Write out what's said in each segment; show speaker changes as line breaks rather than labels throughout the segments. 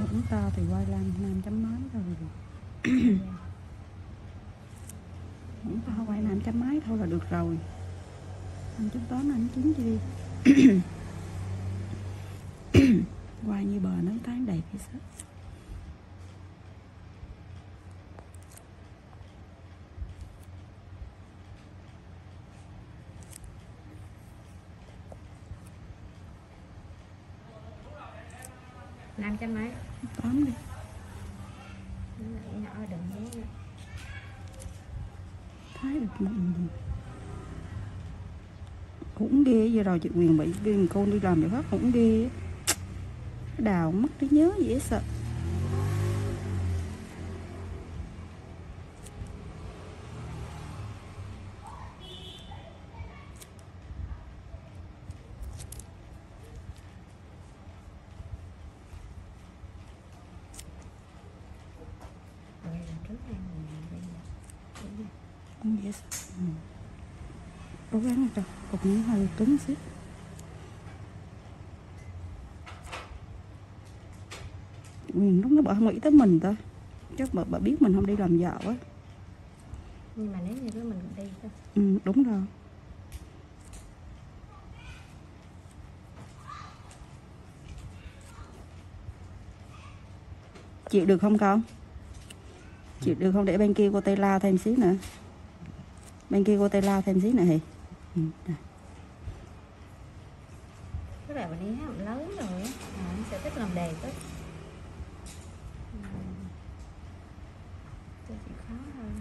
Mũng to thì quay làm năm chấm mấy thôi. Mũng to quay năm chấm mấy thôi là được rồi. Năm chấm tám ăn chín cho đi. Quay như bờ nó tán đầy phía sau
năm trăm mấy
tám đi. Thái được mụn gì? Cũng ghê, giờ rồi chị quyền bị con đi làm việc hết cũng ghê. Đào mất trí nhớ dễ sợ
rồi lần trước ăn mình bây giờ
cũng dễ sợ ừ. cố gắng cho cũng hơi cứng xíu. Quyền lúc nó bỏ không nghĩ tới mình thôi. Chắc bà, bà biết mình không đi làm dạo á.
Nhưng mà nếu như cái mình đi thôi
ừ, đúng rồi. Chịu được không con? Chịu được không? Để bên kia cô tây lao thêm xíu nữa. Bên kia cô tây lao thêm xíu nữa hì ừ, rồi.
tức là mình đi hát lớn rồi á à, nó sẽ thích làm đề tới cho chị khó hơn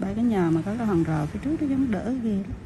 ba cái nhà mà có cái hàng rào phía trước nó giống đỡ ghê lắm.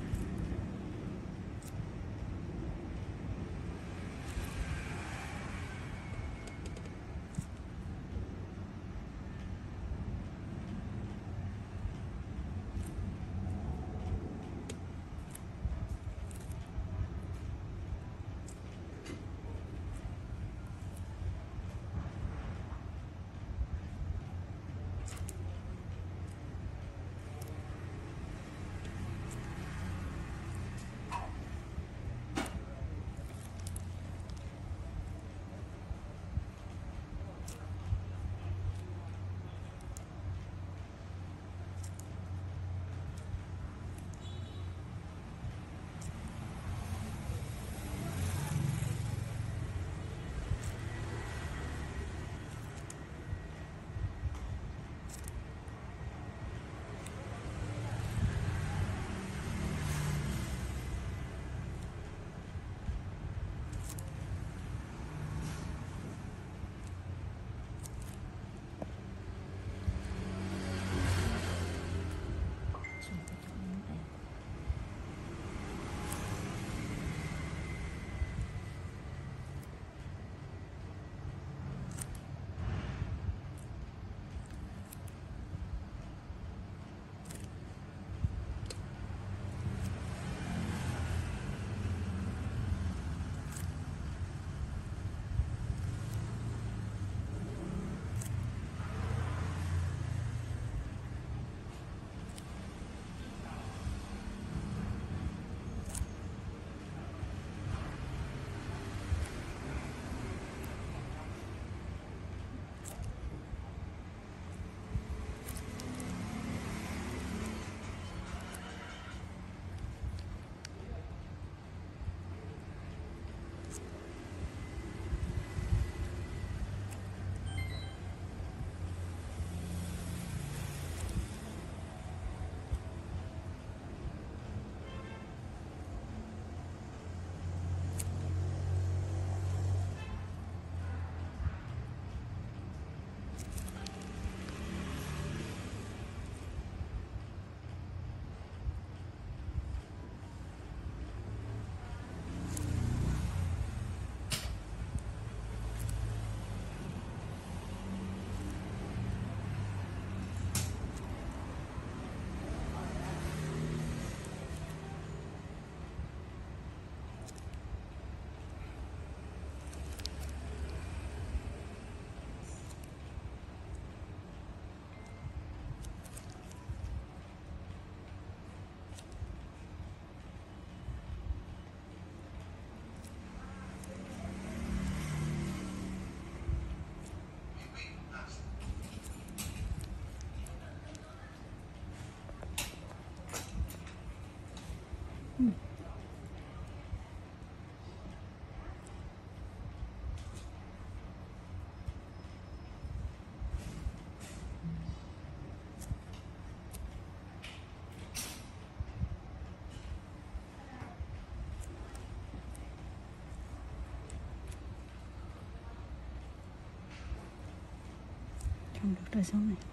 trong được đời sống này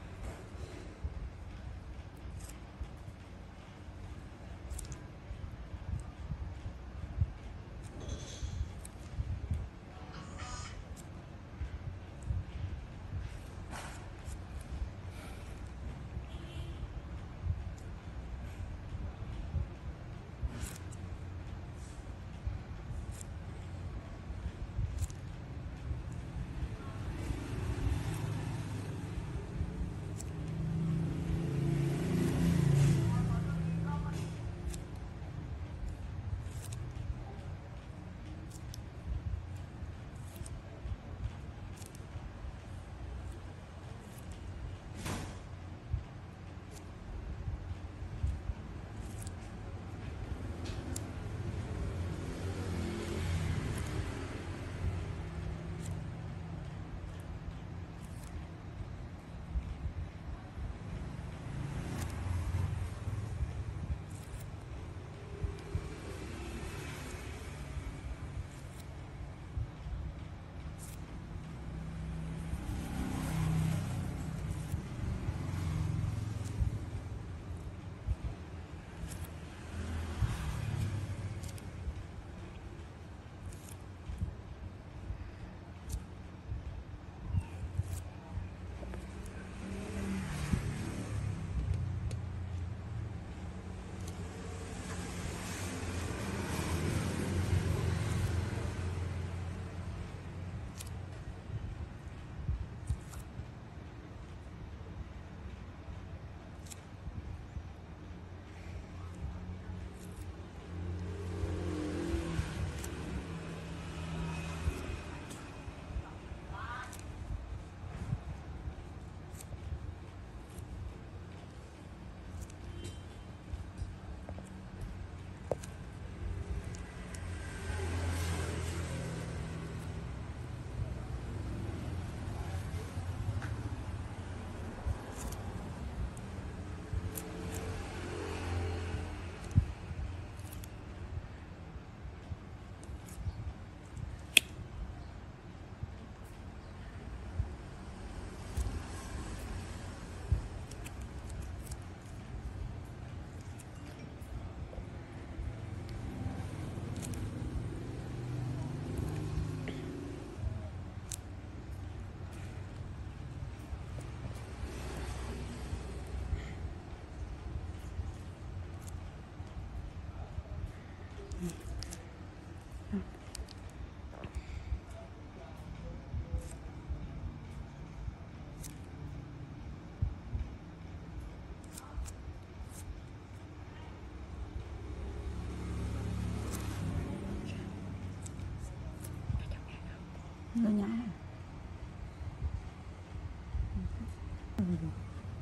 nó nhỏ.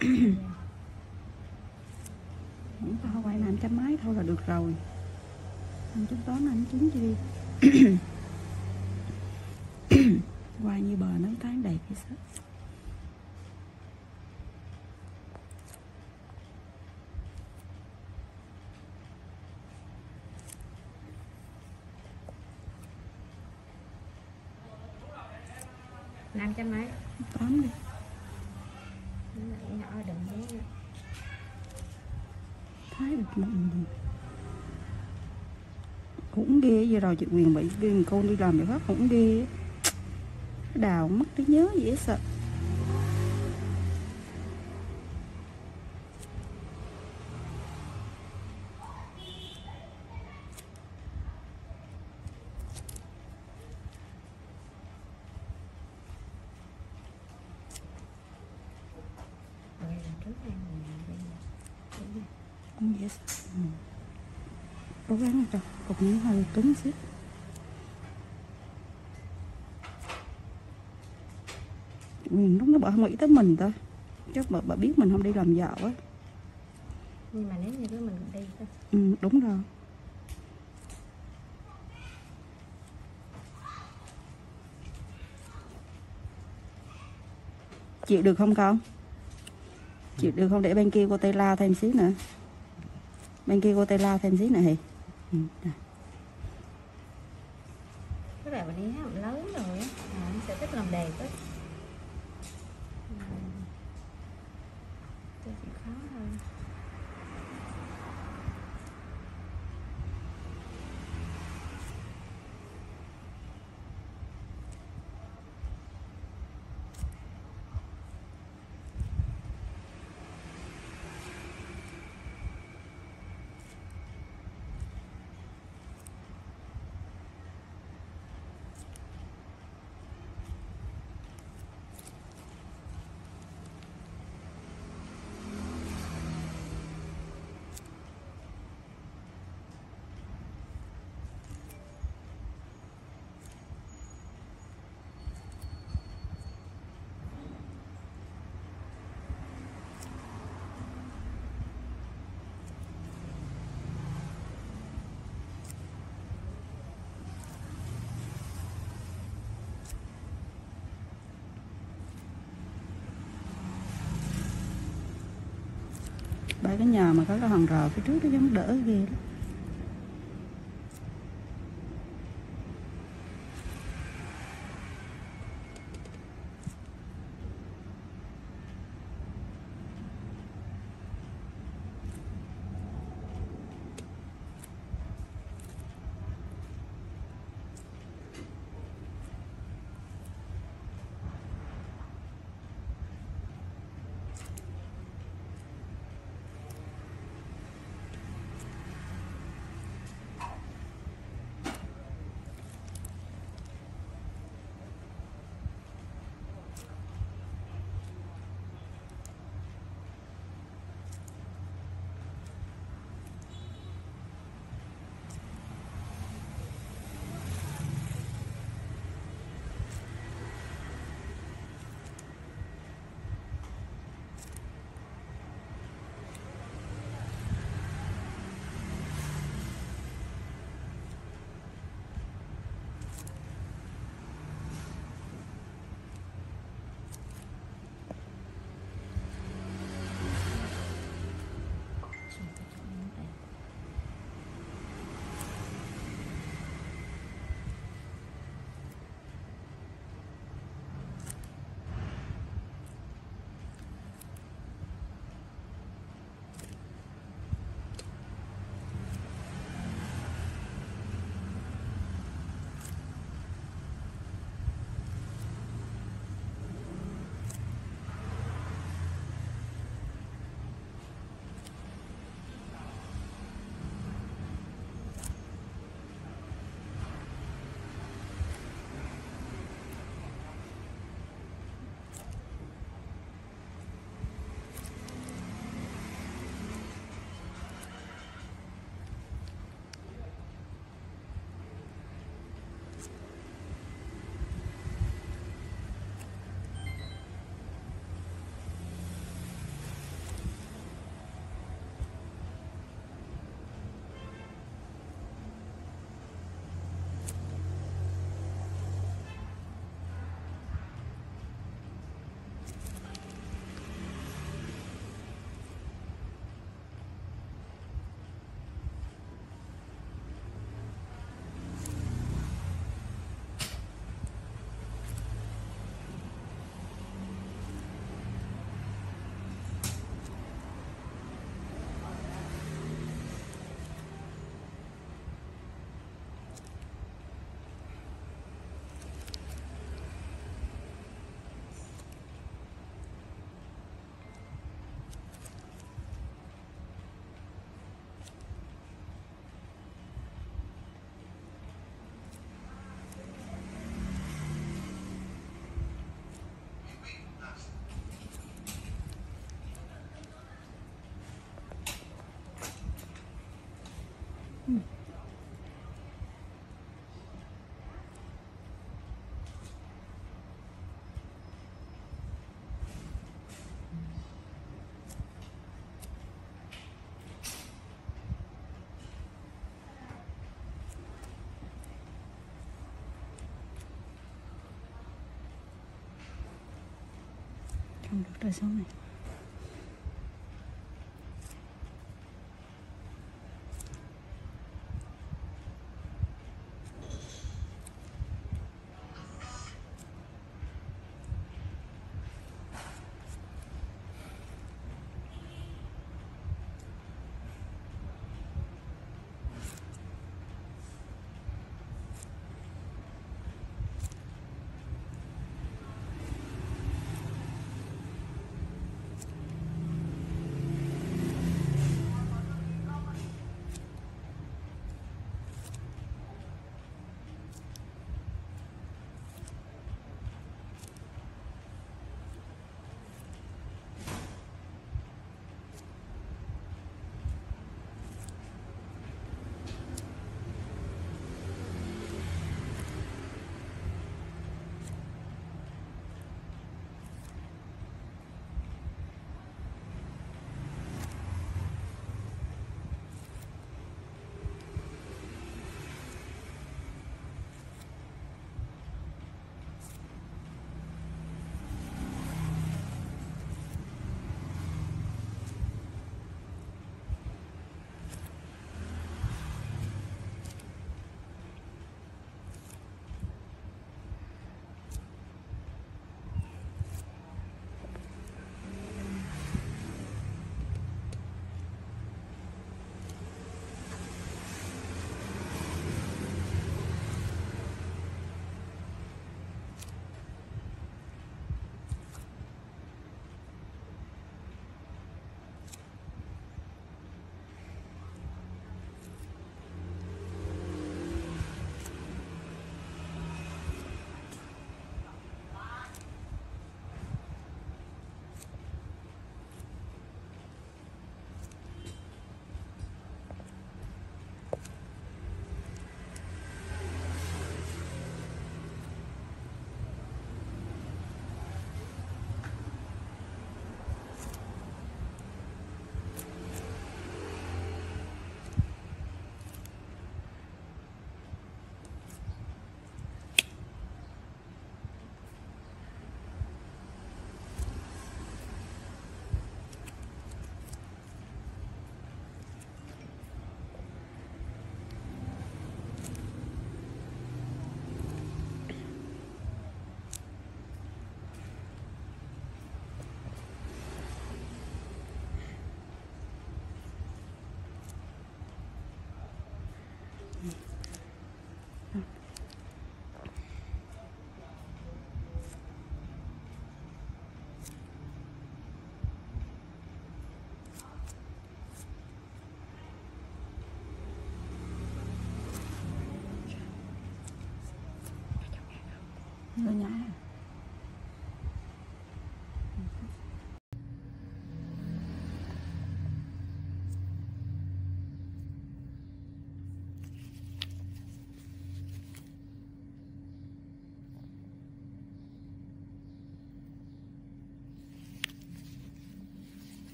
Không tao quay làm trăm máy thôi là được rồi anh tính toán anh chín chi đi quay như bờ nó tán đầy cái sắc
năm trăm mấy
tám đi.
Nhỏ đừng
thái được mọi người cũng ghê giờ rồi, chị quyền bị ghê con đi làm bị phát cũng ghê. Đào mất trí nhớ dễ sợ. bán ở trong cục nó hơi cứng xíu. Mình lúc nó bà nghĩ tới mình thôi. Chắc bà, bà biết mình không đi làm vợ á.
Nhưng mà nếu như cứ mình đi thôi.
Ừ, đúng rồi. Chịu được không con? Chịu được không? Để bên kia cô tây la thêm xíu nữa. Bên kia cô tây la thêm xíu nữa
thì. 嗯对。
tại cái nhà mà có cái hàng rào phía trước nó giống đỡ ghê lắm. Được. 那个娘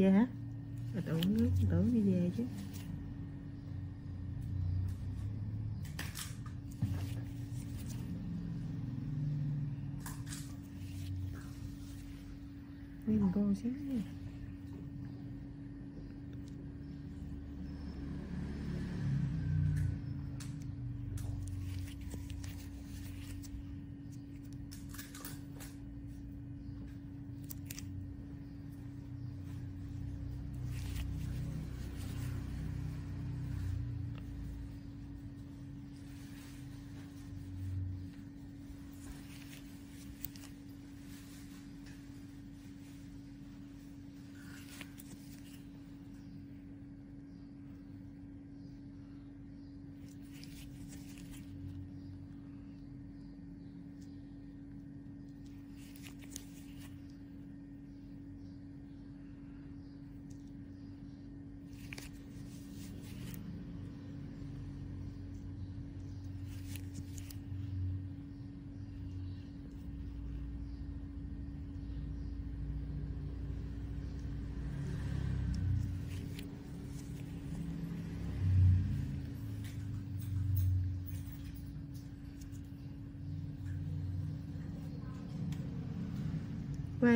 Về hả? Bà tưởng nước tưởng đi về chứ Nguyên cô xíu nha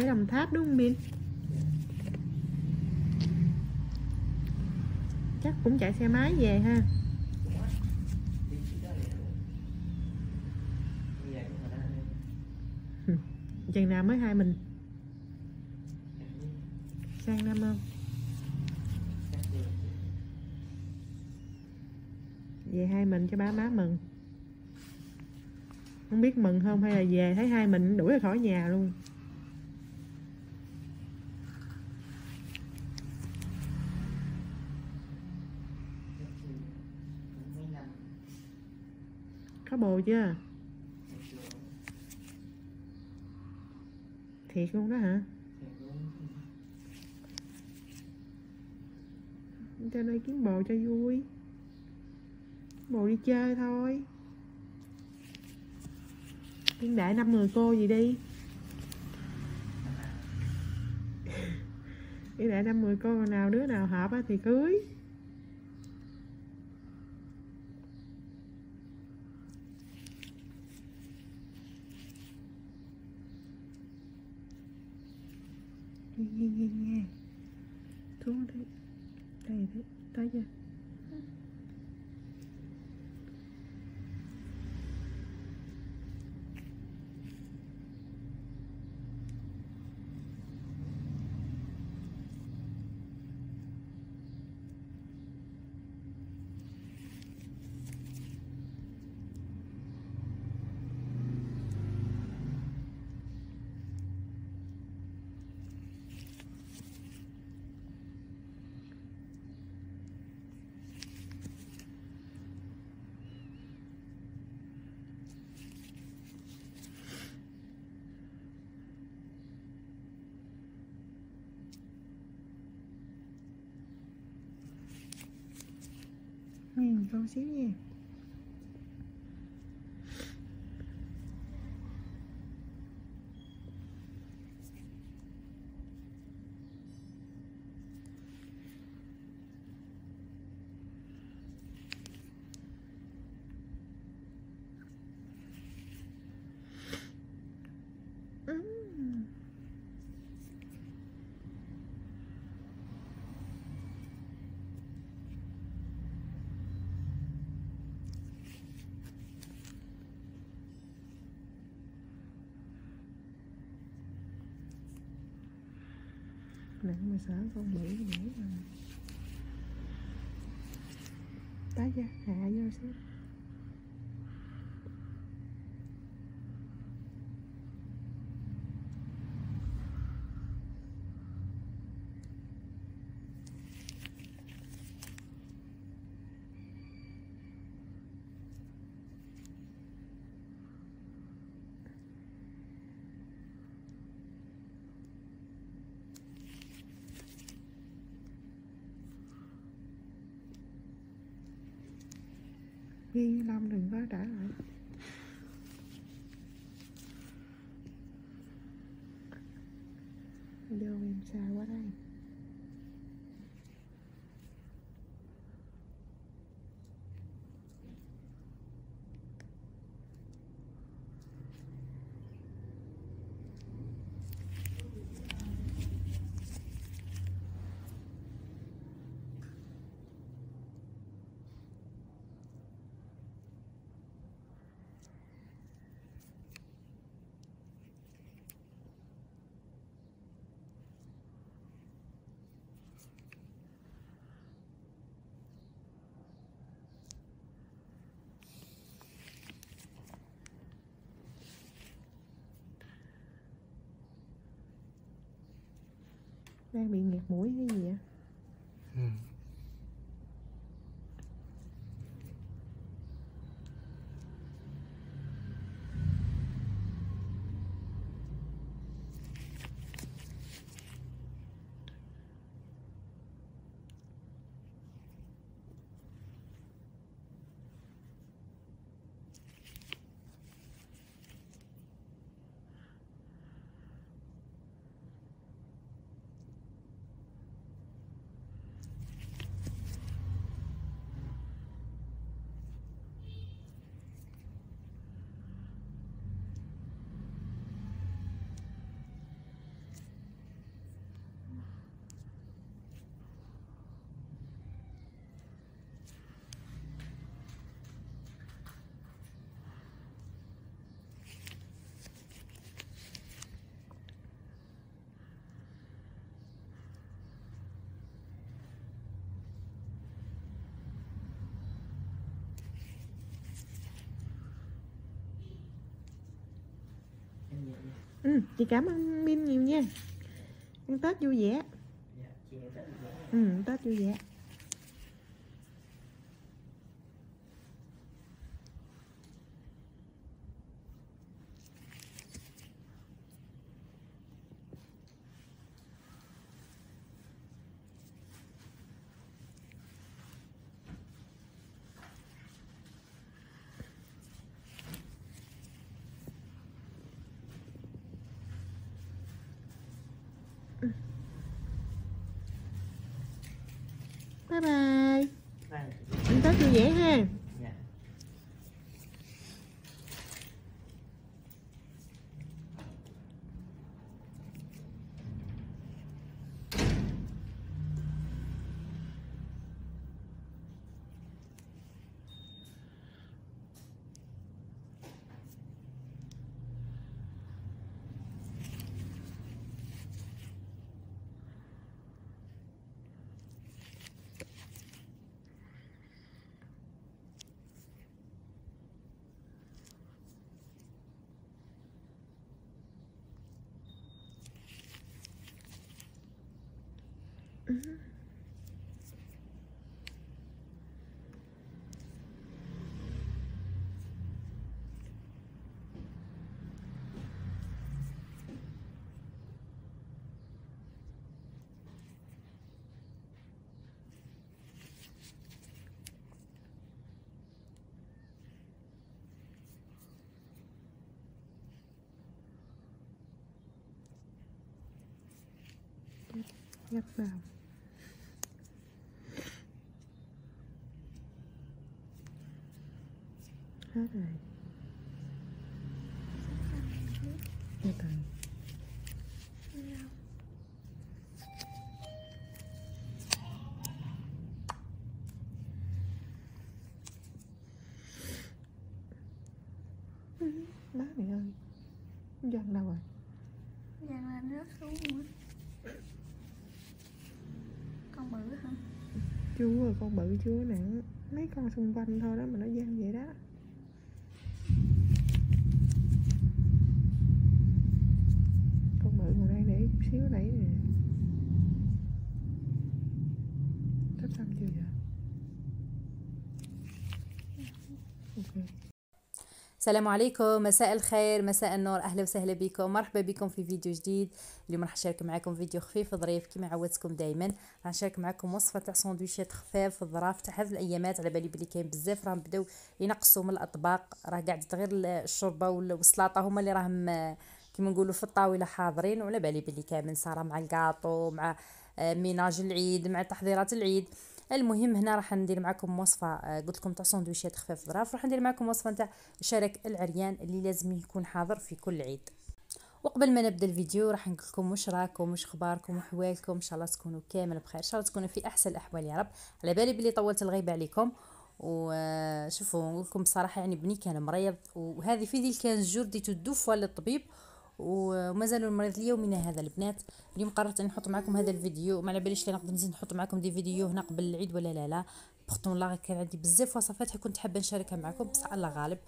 quê Đồng Tháp đúng không Bin chắc cũng chạy xe máy về ha. Chừng nào mới hai mình? Sang năm không về hai mình cho ba má mừng. Không biết mừng không hay là về thấy hai mình đuổi ra khỏi nhà luôn. Có chưa thiệt luôn đó hả? Ra đây kiếm bồ cho vui. Bồ đi chơi thôi. Kiếm đại năm người cô gì đi. Kiếm đại năm người cô nào đứa nào hợp thì cưới. nghe nghe nghe xuống đấy đây đấy tới giờ sini nặng mà sợ con bự nữa mà. Tá ra hạ vô xíu. Ghi lông đừng có trả lại. Video em xa quá đây. Đang bị nghẹt mũi hay gì vậy?
Ừ
chị cảm ơn min nhiều nha. Ăn tết vui vẻ. Ừ tết vui vẻ Yeah. Mm-hmm. Yep. -hmm. Yep. Hết rồi. Từ từ má mày ơi Dân đâu rồi?
Giang lên rớt xuống nữa Con bự hả?
chưa con bự chưa nặng mấy con xung quanh thôi đó mà nó văng vậy đó
السلام عليكم مساء الخير مساء النور أهلا وسهلا بكم مرحبا بكم في فيديو جديد. اليوم راح نشارك معكم فيديو خفيف ظريف كما عودتكم دائما راح نشارك معكم وصفة تاع سندويشات خفاف الظراف تاع هذه الأيامات على بالي بلي كاين بزاف راهم بداو ينقصوا من الأطباق. راه قاعد غير الشوربة والسلطة هما اللي راهم كما نقولوا في الطاولة حاضرين. وعلى بالي بلي كامل صار مع الكاطو مع آه، ميناج العيد مع تحضيرات العيد. المهم هنا راح ندير معكم وصفة آه، قلت لكم تاع سندويشات خفاف ظراف. راح ندير معكم وصفة تاع شرك العريان اللي لازم يكون حاضر في كل عيد. وقبل ما نبدأ الفيديو راح نقول لكم واش راكم واش أخباركم وحوالكم إن شاء الله تكونوا كامل بخير. إن شاء الله تكونوا في أحسن الاحوال يا رب. على بالي بلي طولت الغيبة عليكم. وشوفوا نقول لكم بصراحة يعني بني كان مريض. وهذه في ذي كان جور ديتو دوفوا للطبيب وما زالوا المريض ليومنا هذا البنات. اليوم قررت ان نحط معكم هذا الفيديو ما على باليش نقدر نزيد نحط معكم دي فيديو هنا قبل العيد ولا لا لا. بورتون الله كان عندي بزاف وصفات كنت حابة نشاركها معكم بصح الله غالب.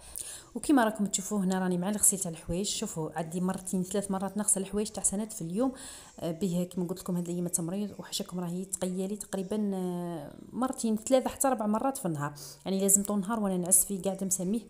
وكما راكم تشوفوا هنا راني مع الغسيل تاع الحوايج. شوفوا عندي مرتين ثلاث مرات نغسل الحوايج تاع سنات في اليوم. آه، به كما قلت لكم هذه الأيام تمريض وحشاكم راهي تقيالي تقريبا آه، مرتين ثلاثة حتى أربع مرات في النهار. يعني لازم طول النهار وأنا نعس فيه قاعدة مسميه.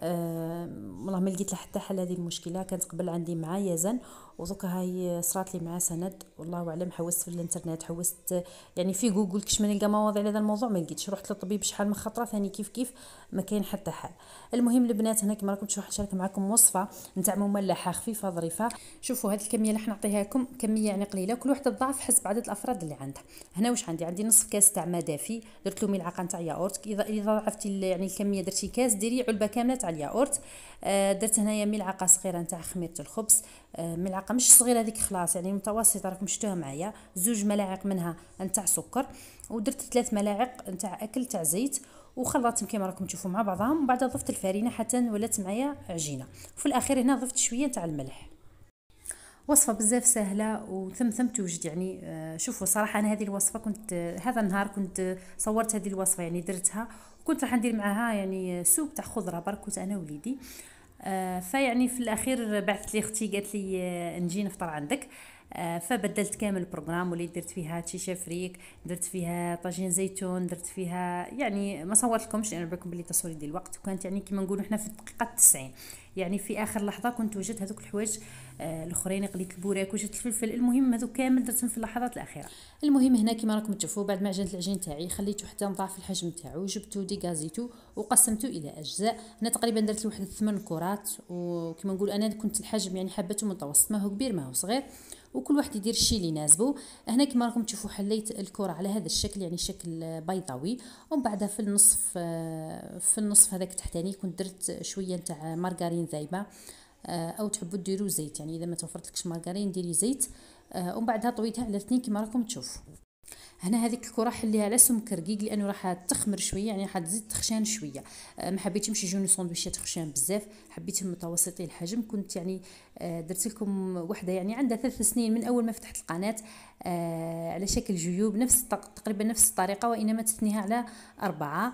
أه والله ما لقيت له حتى حل هذه المشكلة كانت قبل عندي مع يزن ودوكا هاي صرات لي مع سند والله اعلم حوست في الإنترنت حوست يعني في جوجل كش ما نلقى مواضيع لهذا الموضوع ما لقيتش. رحت للطبيب شحال من خطرة ثاني كيف كيف ما كاين حتى حل. المهم البنات هنا كما راكم تشوفوا نشارك معكم وصفة نتاع مملحة خفيفة ظريفة. شوفوا هذه الكمية اللي راح نعطيها لكم كمية يعني قليلة كل وحده تضاعف حسب عدد الأفراد اللي عندها هنا واش عندي؟ عندي نصف كاس تاع ماء دافي درت له ملعقة نتاع ياورت اذا إذا ضاعفتي يعني الكمية درتي كاس ديري علبة كاملة تاع الياورت آه درت هنايا ملعقة صغيرة نتاع خميرة الخبز. آه ملعقة مش صغيرة هذيك خلاص يعني متوسطة راكم شفتوها معايا. زوج ملاعق منها نتاع سكر ودرت ثلاث ملاعق نتاع أكل تاع زيت وخلطتهم كما راكم تشوفوا مع بعضهم. وبعد ضفت الفرينة حتى ولات معايا عجينة. وفي الأخير هنا ضفت شوية تاع الملح. وصفة بزاف سهلة وثمثم توجد يعني آه شوفوا صراحة أنا هذه الوصفة كنت هذا النهار كنت صورت هذه الوصفة يعني درتها وكنت راح ندير معاها يعني سوب تاع خضرة برك كنت أنا وليدي آه، فيعني في الأخير بعثت لي أختي قالت لي آه، نجي نفطر عندك. فبدلت كامل ال programme وليت درت فيها تشيشا فريك درت فيها طاجين زيتون درت فيها يعني ما صورت لكمش لأن بالكم بلي تصوير ديال الوقت وكانت يعني كيما نقولوا حنا في الدقيقة 90 يعني في آخر لحظة كنت وجدت هذوك الحوايج آه الأخرين قليت البوراك وجدت الفلفل المهم هذوك كامل درتهم في اللحظات الأخيرة. المهم هنا كما راكم تشوفوا بعد ما عجنت العجين تاعي خليته حتى تضاعف الحجم تاعو جبتو dégazitou وقسمته إلى أجزاء. هنا تقريبا درت واحد ثمان كرات وكما نقول أنا كنت الحجم يعني حبته متوسط ما هو كبير ما هو صغير. وكل واحد يدير الشيء اللي يناسبه هنا كما راكم تشوفوا حليت الكره على هذا الشكل يعني شكل بيضاوي. ومن بعدها في النصف في النصف هذاك تحتاني كنت درت شوية تاع مارغرين ذايبة أو تحبوا ديروا زيت. يعني إذا ما توفرتلكش مارغرين ديري زيت. ومن بعدها طويتها على اثنين كما راكم تشوفوا هنا هذيك الكرة حليها على سمك رقيق لأنه راح تخمر شوية يعني راح تزيد تخشان شوية. أه ما حبيتهمش يجوني سندويشات خشان بزاف حبيتهم متوسطي الحجم. كنت يعني أه درت لكم وحدة يعني عندها ثلاث سنين من أول ما فتحت القناة أه على شكل جيوب نفس تقريبا نفس الطريقة وإنما تثنيها على أربعة.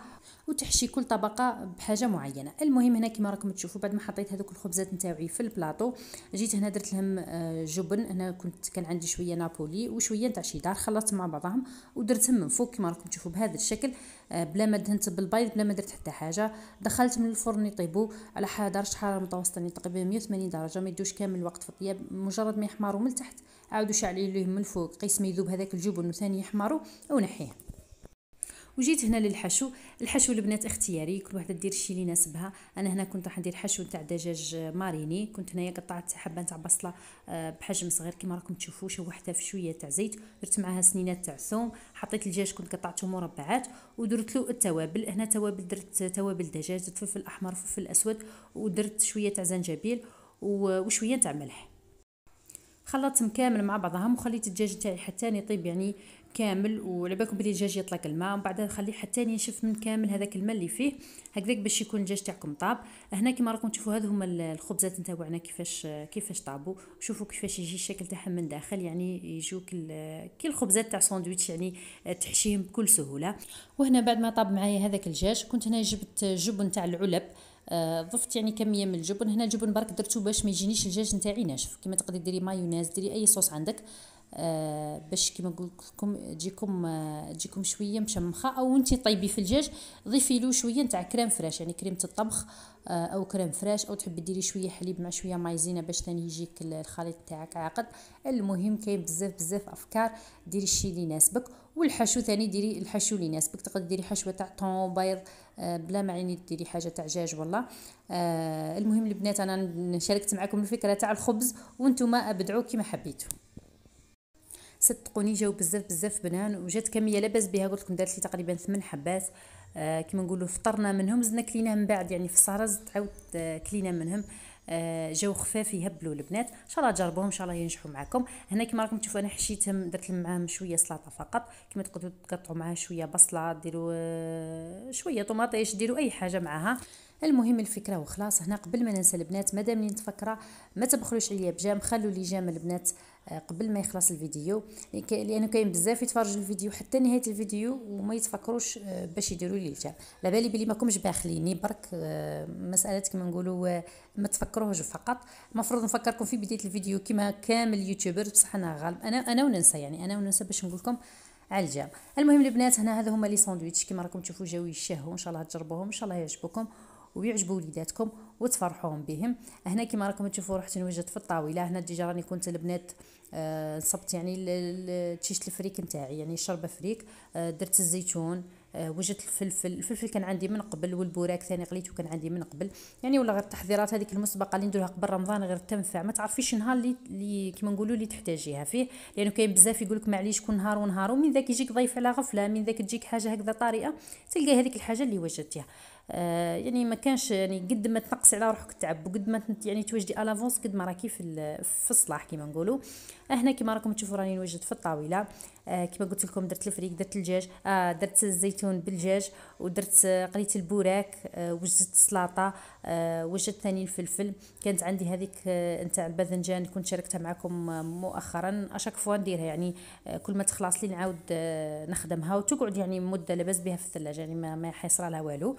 وتحشي كل طبقة بحاجة معينة. المهم هنا كما راكم تشوفوا بعد ما حطيت هذوك الخبزات نتاعي في البلاطو جيت هنا درت لهم آه، جبن. هنا كنت كان عندي شوية نابولي وشوية نتاع شيدار خلطت مع بعضهم. ودرتهم من فوق كما راكم تشوفوا بهذا الشكل آه، بلا ما دهنت بالبيض بلا ما درت حتى حاجة. دخلت من الفرن يطيبوا على درجه حراره متوسطة يعني تقريبا 180 درجة ما يدوش كامل الوقت في الطياب مجرد ما يحمروا من تحت عاودوا شعلي لهم من الفوق قيس ما يذوب هذاك الجبن وثاني يحمروا ونحيه. وجيت هنا للحشو. الحشو البنات اختياري كل وحده دير الشيء اللي يناسبها. أنا هنا كنت راح ندير حشو تاع دجاج ماريني. كنت هنايا قطعت حبة تاع بصلة آه، بحجم صغير كما راكم تشوفوا شوحتها في شوية تاع زيت. درت معاها سنينات تاع ثوم. حطيت الدجاج كنت قطعته مربعات. ودرت له التوابل. هنا توابل درت توابل دجاج درت فلفل أحمر فلفل أسود ودرت شوية تاع زنجبيل وشوية تاع ملح. خلطتهم كامل مع بعضهم وخليت الدجاج تاعي حتى يطيب يعني كامل وعلى بالكم بلي الدجاج يطلق الماء ومن بعد نخليه حتى ينشف من كامل هذاك الماء اللي فيه. هكذاك باش يكون الدجاج تاعكم طاب. هنا كما راكم تشوفوا هذو هما الخبزات نتاعنا كيفاش كيفاش طابوا شوفوا كيفاش يجي الشكل تاعهم من داخل يعني يجوك كي الخبزات تاع ساندويتش يعني تحشيهم بكل سهولة. وهنا بعد ما طاب معايا هذاك الدجاج كنت هنا جبت جبن تاع العلب. آه ضفت يعني كمية من الجبن. هنا جبن برك درتو باش ما يجينيش الدجاج نتاعي ناشف. كما تقدري ديري mayonnaise ديري أي صوص عندك. باش كيما قلت لكم تجيكم تجيكم شوية مشمخة أو انت طيبي في الدجاج ضيفي له شوية نتاع crème fraîche يعني كريمة الطبخ آه أو crème fraîche أو تحبي ديري شوية حليب مع شوية Maïzena باش ثاني يجيك الخليط تاعك عاقد. المهم كاين بزاف بزاف أفكار ديري الشيء اللي يناسبك والحشو ثاني ديري الحشو اللي يناسبك. تقدري ديري حشوة تاع thon بيض آه بلا ما عيني ديري حاجة تاع دجاج والله. آه المهم البنات أنا شاركت معكم الفكرة تاع الخبز وأنتم أبدعوا كما حبيتوا. صدقوني جاو بزاف بزاف بنان وجات كميه لاباس بها قلت لكم دارت لي تقريبا ثمان حبات آه كما نقولوا فطرنا منهم زدنا كلينا من بعد يعني في السهره زدت عاود آه كلينا منهم. آه جاو خفاف يهبلوا البنات. إن شاء الله تجربوهم إن شاء الله ينجحوا معكم هنا كما راكم تشوفوا أنا حشيتهم درت معاهم شوية سلطة فقط. كما تقدروا تقطعوا معاها شوية بصلة ديروا آه شوية طوماطيش ديروا أي حاجة معاها. المهم الفكرة وخلاص. هنا قبل ما ننسى البنات مادام نتفكرة ما تبخلوش عليا بجام خلوا لي جام البنات. قبل ما يخلص الفيديو. لأنه كاين بزاف يتفرجوا الفيديو حتى نهاية الفيديو وما يتفكروش آه، باش يديروا ال j'aime على بالي بلي ماكمش باخلين برك آه، مسألة كما نقولوا ما تفكروهش فقط. المفروض نفكركم في بداية الفيديو كما كامل يوتيوبر بصح الله غالب أنا أنا وننسى يعني أنا وننسى باش نقول لكم على ال j'aime المهم البنات هنا هذا هما لي ساندويتش. كما راكم تشوفوا جاو يشهوا إن شاء الله تجربوهم إن شاء الله يعجبوكم. ويعجبوا وليداتكم وتفرحوهم بهم. هنا كما راكم تشوفوا رحت نوجد في الطاولة. هنا déjà راني كنت البنات آه صبت يعني تشيش الفريك نتاعي يعني شربه فريك آه درت الزيتون آه وجدت الفلفل. الفلفل كان عندي من قبل والبوراك ثاني قليته كان عندي من قبل. يعني ولا غير التحضيرات هذيك المسبقة اللي نديروها قبل رمضان غير تنفع ما تعرفيش النهار اللي, اللي كيما نقولوا اللي تحتاجيها فيه. لأنه كاين بزاف يقول لك معليش كل نهار ونهار ومن ذاك يجيك ضيف على غفلة من ذاك تجيك حاجة هكذا طارئة. تلقى هذيك الحاجة اللي وجدتيها. يعني ما كانش يعني قد ما تنقصي على روحك التعب وقد ما يعني توجدي à l'avance قد ما راكي في في الصلاح كيما نقولوا. هنا كيما راكم تشوفوا راني نوجد في الطاولة. آه كيما قلت لكم درت الفريك درت الدجاج آه درت الزيتون بالدجاج ودرت قليت البوراك آه وجدت السلطه آه وجدت ثاني الفلفل. كانت عندي هذيك آه نتاع الباذنجان كنت شاركتها معكم آه مؤخرا. à chaque fois نديرها يعني آه كل ما تخلص لي نعاود آه نخدمها وتقعد يعني مدة لاباس بها في الثلاجة يعني ما, ما حيصرى لها والو.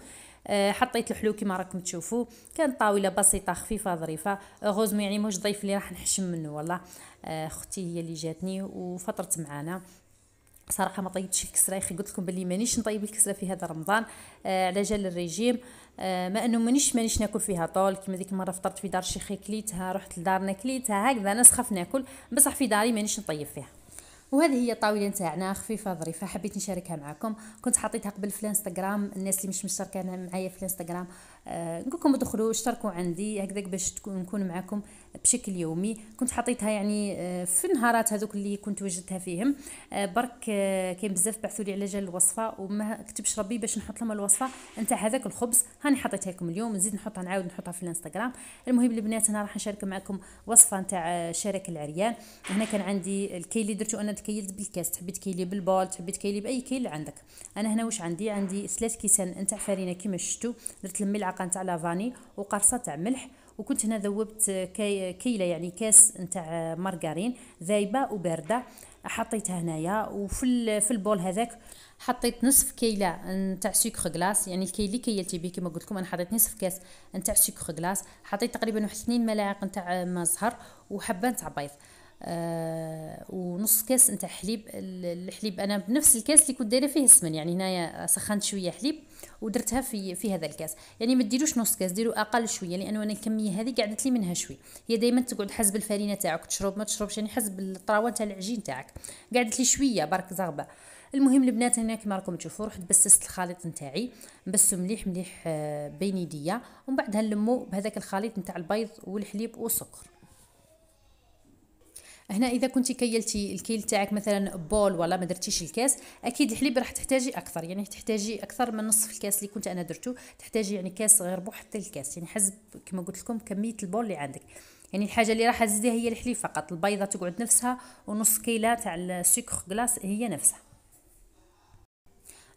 آه حطيت الحلو كما راكم تشوفوا. كانت طاولة بسيطة خفيفة ظريفة. heureusement يعني مش ضيف اللي راح نحشم منه والله. آه، أختي هي اللي جاتني وفطرت معانا. صراحة ما طيبتش الكسره يا أخي قلت لكم بلي مانيش نطيب الكسرة في هذا رمضان آه على جال الريجيم آه ما أنه مانيش مانيش ناكل فيها طول كيما ديك المره فطرت في دار شيخي كليتها رحت لدارنا كليتها هكذا أنا سخف ناكل بصح في داري مانيش نطيب فيها. وهذه هي الطاولة نتاعنا خفيفه ظريفه حبيت نشاركها معكم. كنت حطيتها قبل في الانستغرام الناس اللي مش مشتركة معايا في الانستغرام نقول لكم ادخلوا اشتركوا عندي هكذاك باش نكون معكم بشكل يومي. كنت حطيتها يعني آه في النهارات هذوك اللي كنت وجدتها فيهم. آه برك آه كاين بزاف بعثوا لي على جال الوصفة وما كتبش ربي باش نحط لهم الوصفة. نتاع هذاك الخبز هاني حطيتها لكم اليوم نزيد نحطها نعاود نحطها في الانستغرام. المهم البنات أنا راح نشارك معكم وصفة نتاع شارك العريان. هنا كان عندي الكي اللي درتو أنا تكيلت بالكاس. تحبي تكيلي بال bol تحبي تكيلي بأي كيل عندك. أنا هنا واش عندي؟ عندي ثلاث كيسان نتاع فرينه كيما شفتوا درت الملعقه نتاع la vanille وقرصة تاع ملح وكنت هنا ذوبت كي كيلة يعني كاس نتاع مارغرين ذايبة وباردة حطيتها هنايا وفي في ال bol هذاك حطيت نصف كيلة نتاع سكر glace يعني الكيل اللي كيلتي به كما قلت لكم أنا حطيت نصف كاس نتاع سكر glace حطيت تقريبا واحد اثنين ملاعق نتاع ما زهر وحبة نتاع بيض. آه ونص كاس نتاع حليب الحليب. أنا بنفس الكاس اللي كنت دايرة فيه السمن يعني هنايا سخنت شوية حليب ودرتها في في هذا الكاس. يعني ما ديروش نص كاس ديروا أقل شوية لأنه أنا الكميه هذه قعدت لي منها شوي. هي دائما تقعد حسب الفرينة تاعك تشرب ما تشربش يعني حسب الطراوة تاع العجين تاعك. قعدت لي شوية برك زغبة. المهم البنات هنا كما راكم تشوفوا رحت بسست الخليط نتاعي نبسو مليح مليح آه، بين يديا. ومن بعدها نلمو بهذاك الخليط نتاع البيض والحليب والسكر. هنا إذا كنتي كيلتي الكيل تاعك مثلا bol ولا ما درتيش الكاس أكيد الحليب راح تحتاجي أكثر. يعني تحتاجي أكثر من نصف الكاس اللي كنت أنا درتو تحتاجي يعني كاس غير بو حتى الكاس. يعني حسب كما قلت لكم كمية البول اللي عندك. يعني الحاجة اللي راح تزيدها هي الحليب فقط. البيضة تقعد نفسها ونص كيلة تاع السكر غلاس هي نفسها.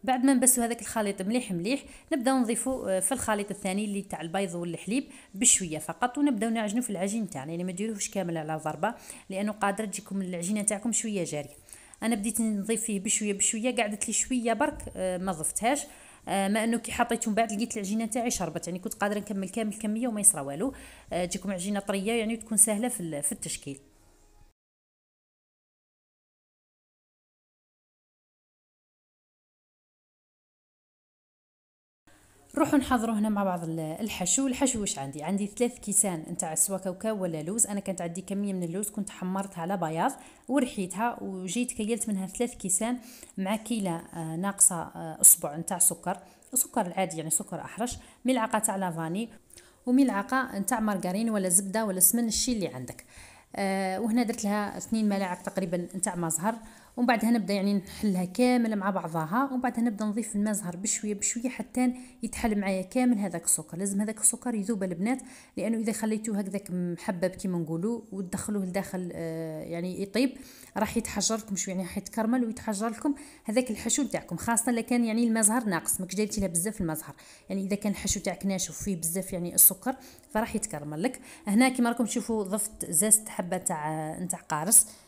بعد ما نبسو هذاك الخليط مليح مليح نبداو نضيفو آه، في الخليط الثاني اللي تاع البيض والحليب بشوية فقط ونبدأو نعجنو في العجين تاعنا يعني ما ديروهش كامل على ضربة لأنه قادره تجيكم العجينة تاعكم شوية جارية. أنا بديت نضيف فيه بشوية بشوية قعدت لي شوية برك آه، ما ضفتهاش آه ما انه كي حطيته من بعد لقيت العجينة تاعي شربت يعني كنت قادرة نكمل كامل الكميه وما يصرى والو. تجيكم عجينة طرية يعني تكون سهلة في التشكيل. نروحوا نحضروا هنا مع بعض الحشو. الحشو واش عندي؟ عندي ثلاث كيسان نتاع سوا كاوكاو ولا لوز. أنا كانت عندي كمية من اللوز كنت حمرتها على بياض ورحيتها وجيت كيلت منها ثلاث كيسان مع كيلة آه، ناقصة آه، أصبع نتاع سكر. سكر العادي يعني سكر أحرش ملعقة تاع لافاني وملعقة نتاع مارغرين ولا زبدة ولا سمن الشي اللي عندك. آه وهنا درت لها اثنين ملاعق تقريبا نتاع ما زهر ومن بعدها نبدا يعني نحلها كامل مع بعضها ومن بعدها نبدا نضيف الماء زهر بشوية بشوية حتى يتحل معايا كامل هذاك السكر. لازم هذاك السكر يذوب البنات لأنه إذا خليتوه هكذاك محبب كيما نقولوا وتدخلوه لداخل آه يعني يطيب راح يتحجر لكم شوية يعني راح يتكرمل ويتحجر لكم هذاك الحشو تاعكم خاصة اذا كان يعني الماء زهر ناقص ماكش دايرتي له بزاف الماء زهر يعني إذا كان الحشو تاعك ناشف فيه بزاف يعني السكر فراح يتكرمل لك. هنا كيما راكم تشوفوا ضفت زازت حبة تاع نتاع قارص. آه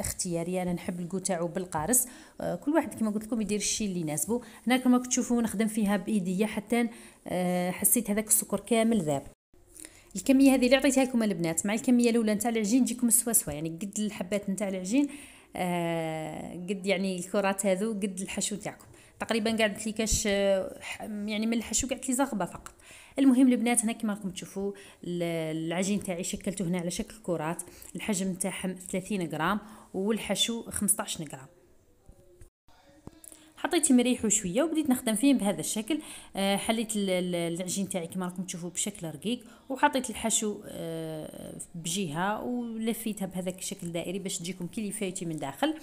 اختياري أنا نحب الكو تاعو بالقارص آه كل واحد كما قلت لكم يدير الشيء اللي يناسبه هنا كما تشوفوا نخدم فيها بإيديا حتى آه حسيت هذاك السكر كامل ذاب. الكمية هذه اللي عطيتها لكم البنات مع الكمية الأولى نتاع العجين تجيكم سوا سوا يعني قد الحبات نتاع العجين آه قد يعني الكرات هذو قد الحشو تاعكم. تقريبا قعدت لي كاش آه، يعني من الحشو قعدت لي زغبة فقط. المهم البنات هنا كما راكم تشوفوا العجين تاعي شكلته هنا على شكل كرات. الحجم تاعهم 30 غرام والحشو 15 غرام. حطيت مريحو شوية وبديت نخدم فيه بهذا الشكل. آه حليت العجين تاعي كما راكم تشوفوا بشكل رقيق وحطيت الحشو آه بجهه ولفيتها بهذاك الشكل دائري باش تجيكم كي feuilleté من داخل.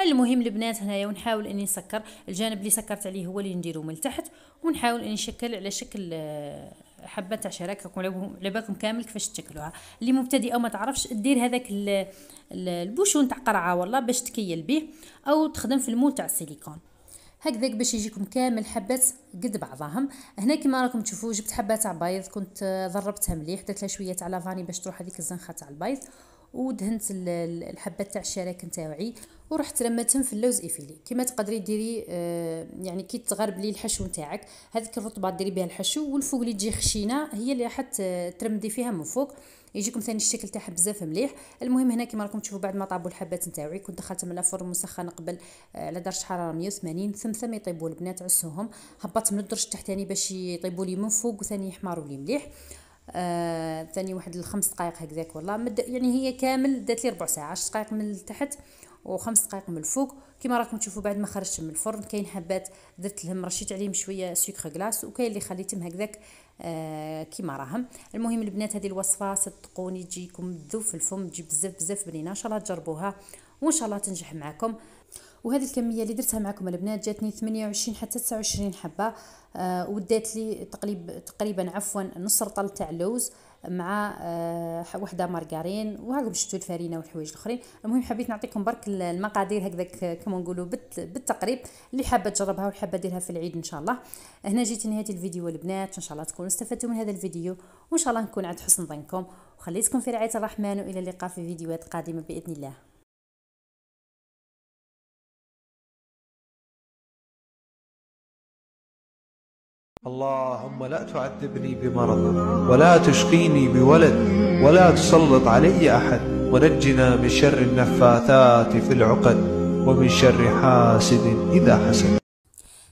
المهم البنات هنايا ونحاول أني نسكر. الجانب اللي سكرت عليه هو اللي نديرو من تحت ونحاول نشكل على شكل آه، حبة تاع شراك راكم على بالكم كامل كيفاش تشكلوها. اللي مبتدئه وما تعرفش دير هذاك ال bouchon تاع قرعة والله باش تكيل به أو تخدم في ال moule تاع السيليكون. هكذاك باش يجيكم كامل حبات قد بعضهم. هنا كما راكم تشوفوا جبت حبة تاع بيض كنت ضربتها مليح درت لها شوية تاع la vanille باش تروح هذيك الزنخة تاع البيض. ودهنت الحبات تاع الشراك نتاعي ورحت رميتهم في اللوز effilé. كما تقدري ديري آه يعني كي تغربلي الحشو نتاعك هذيك الرطبة ديري بها الحشو والفوق اللي تجي خشينة هي اللي راح ترمدي فيها من فوق. يجيكم ثاني الشكل تاعها بزاف مليح. المهم هنا كما راكم تشوفوا بعد ما طابوا الحبات نتاعي كنت دخلتهم الفرن مسخن قبل آه، على درجة حرارة 180 ثم يطيبوا البنات عسوهم. هبطت من الدرج التحتاني باش يطيبوا لي من فوق وثاني يحمروا لي مليح. آه ثاني واحد الخمس دقائق هكذاك والله. مد يعني هي كامل دات لي ربع ساعة. 10 دقائق من التحت وخمس دقائق من الفوق. كما راكم تشوفوا بعد ما خرجت من الفرن كاين حبات درت لهم رشيت عليهم شوية سكر غلاس وكاين اللي خليتهم هكذاك آه كيما راهم. المهم البنات هذه الوصفة صدقوني تجيكم تذوب في الفم تجي بزاف بزاف بنينة إن شاء الله تجربوها وإن شاء الله تنجح معكم. وهذه الكمية اللي درتها معكم البنات جاتني 28 حتى 29 حبة آه ودات لي تقريبا تقريبا عفوا نص رطل تاع لوز مع آه وحده مارغرين وهاكم شفتوا الفرينه والحوايج الاخرين. المهم حبيت نعطيكم برك المقادير هكذاك كما نقولوا بالتقريب اللي حابة تجربها وحابة ديرها في العيد إن شاء الله. هنا جيت نهايه الفيديو البنات إن شاء الله تكونوا استفدتوا من هذا الفيديو وإن شاء الله نكون عند حسن ظنكم. وخليتكم في رعاية الرحمن وإلى اللقاء في فيديوهات قادمة بإذن الله.
اللهم لا تعذبني بمرض ولا تشقيني بولد ولا تسلط علي أحد. ونجنا من شر النفاثات في العقد ومن شر حاسد إذا حسد.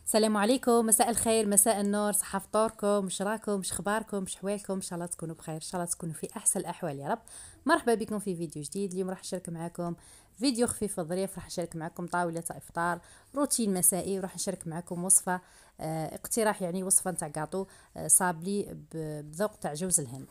السلام عليكم مساء الخير مساء النور صحة فطوركم مش راكم مش أخباركم مش حوالكم؟ إن شاء الله تكونوا بخير إن شاء الله تكونوا في أحسن الأحوال يا رب. مرحبا بكم في فيديو جديد اليوم راح نشارك معكم فيديو خفيف وظريف راح نشارك معكم طاولة إفطار روتين مسائي وراح نشارك معكم وصفة آه اقتراح يعني وصفة نتاع كاطو آه صابلي بذوق تاع جوز الهند.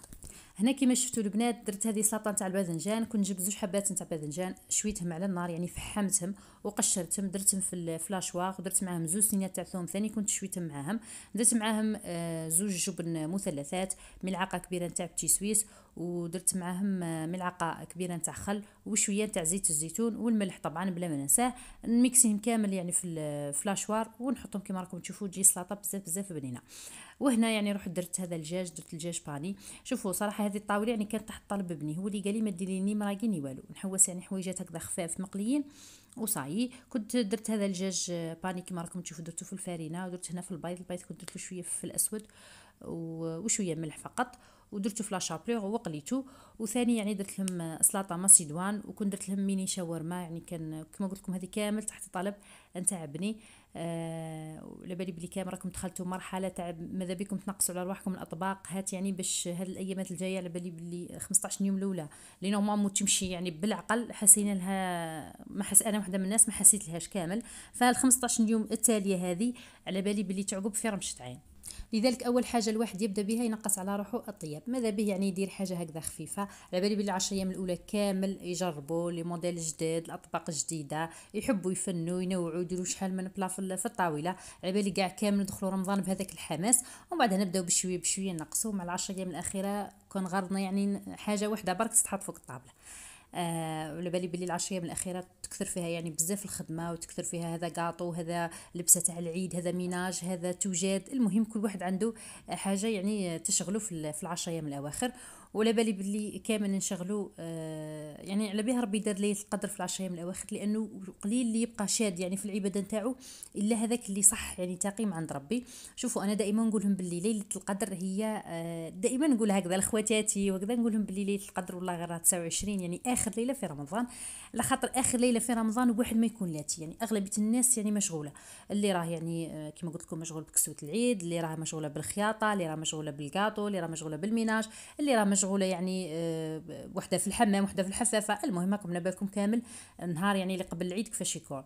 هنا كيما شفتوا البنات درت هذه سلطة نتاع الباذنجان كنت جبت زوج حبات نتاع باذنجان شويتهم على النار يعني فحمتهم وقشرتهم درتهم في l'hachoir ودرت معاهم زوج سنيات تاع ثوم ثاني كنت شويتهم معاهم. درت معاهم آه زوج جبن مثلثات ملعقة كبيرة نتاع petit suisse ودرت معاهم آه ملعقة كبيرة نتاع خل وشوية نتاع زيت الزيتون والملح طبعا بلا ما ننساه. نميكسيهم كامل يعني في l'hachoir ونحطهم كما راكم تشوفوا تجي سلطه بزاف بزاف بنينة. وهنا يعني رحت درت هذا الدجاج درت الدجاج pané. شوفوا صراحة هذه الطاولة يعني كانت تحت طلب ابني. هو اللي قال لي ما ديري لي مراقيني والو. نحوس يعني حويجات هكذا خفاف مقليين وصاي. كنت درت هذا الدجاج pané كما راكم تشوفوا درته في الفارينة ودرت هنا في البيض. البيض كنت درت شوية فلفل الأسود وشوية ملح فقط. ودرتو في la chapelure وقليتو وثاني يعني درت لهم سلطه macédoine وكنت درت لهم ميني شاورما. يعني كان كما قلت لكم هذه كامل تحت طلب نتاع ابني. آه بالي بلي كامل راكم دخلتوا مرحلة تاع ماذا بكم تنقصوا على رواحكم الأطباق. هات يعني باش هاد الأيامات الجاية على بالي بلي 15 يوم الأولى. اللي normalement تمشي يعني بالعقل. حسينا لها ما حس أنا وحدة من الناس ما حسيت لهاش كامل. فال 15 يوم التالية هذه على بالي بلي تعقب في رمشة عين. لذلك أول حاجة الواحد يبدأ بها ينقص على روحه الطياب. ماذا به يعني يدير حاجة هكذا خفيفة؟ على بالي بلي 10 أيام الأولى كامل يجربوا لي موديل جداد الأطباق الجديده يحبوا يفنوا ينوعوا يديروا شحال من plat في الطاولة. على بالي كاع كامل ندخلوا رمضان بهذاك الحماس. ومن بعد نبدأو بشوية بشوية نقصوا. مع العشر أيام الأخيرة كون غرضنا يعني حاجة واحدة برك تتحط فوق الطابلة. آه ولا بالي بلي العشية من الأخيرة تكثر فيها يعني بزاف الخدمة وتكثر فيها هذا كاطو هذا لبسة تاع العيد هذا ميناج هذا توجاد. المهم كل واحد عنده حاجة يعني تشغله في العشر أيام الأواخر. ولا بالي باللي كامل نشغلوا آه يعني على بها ربي دار ليله القدر في العشر أيام الأواخر لأنه قليل اللي يبقى شاد يعني في العبادة نتاعو إلا هذاك اللي صح يعني تقيم عند ربي. شوفوا أنا دائما نقول لهم باللي ليلة القدر هي آه دائما نقول هكذا لخواتاتي وكذا نقول لهم باللي ليلة القدر والله غير 29 يعني آخر ليلة في رمضان على خاطر آخر ليلة في رمضان واحد ما يكون لاتي يعني أغلبية الناس يعني مشغولة. اللي راه يعني آه كما قلت لكم مشغول بكسوة العيد اللي راه مشغولة بالخياطة اللي راه مشغولة بالكاطو اللي راه مشغولة بالميناج اللي راه مشغولة يعني آه وحده في الحمام وحده في الحفافة. المهم راكم بالكم كامل النهار يعني اللي قبل العيد كيفاش يكون.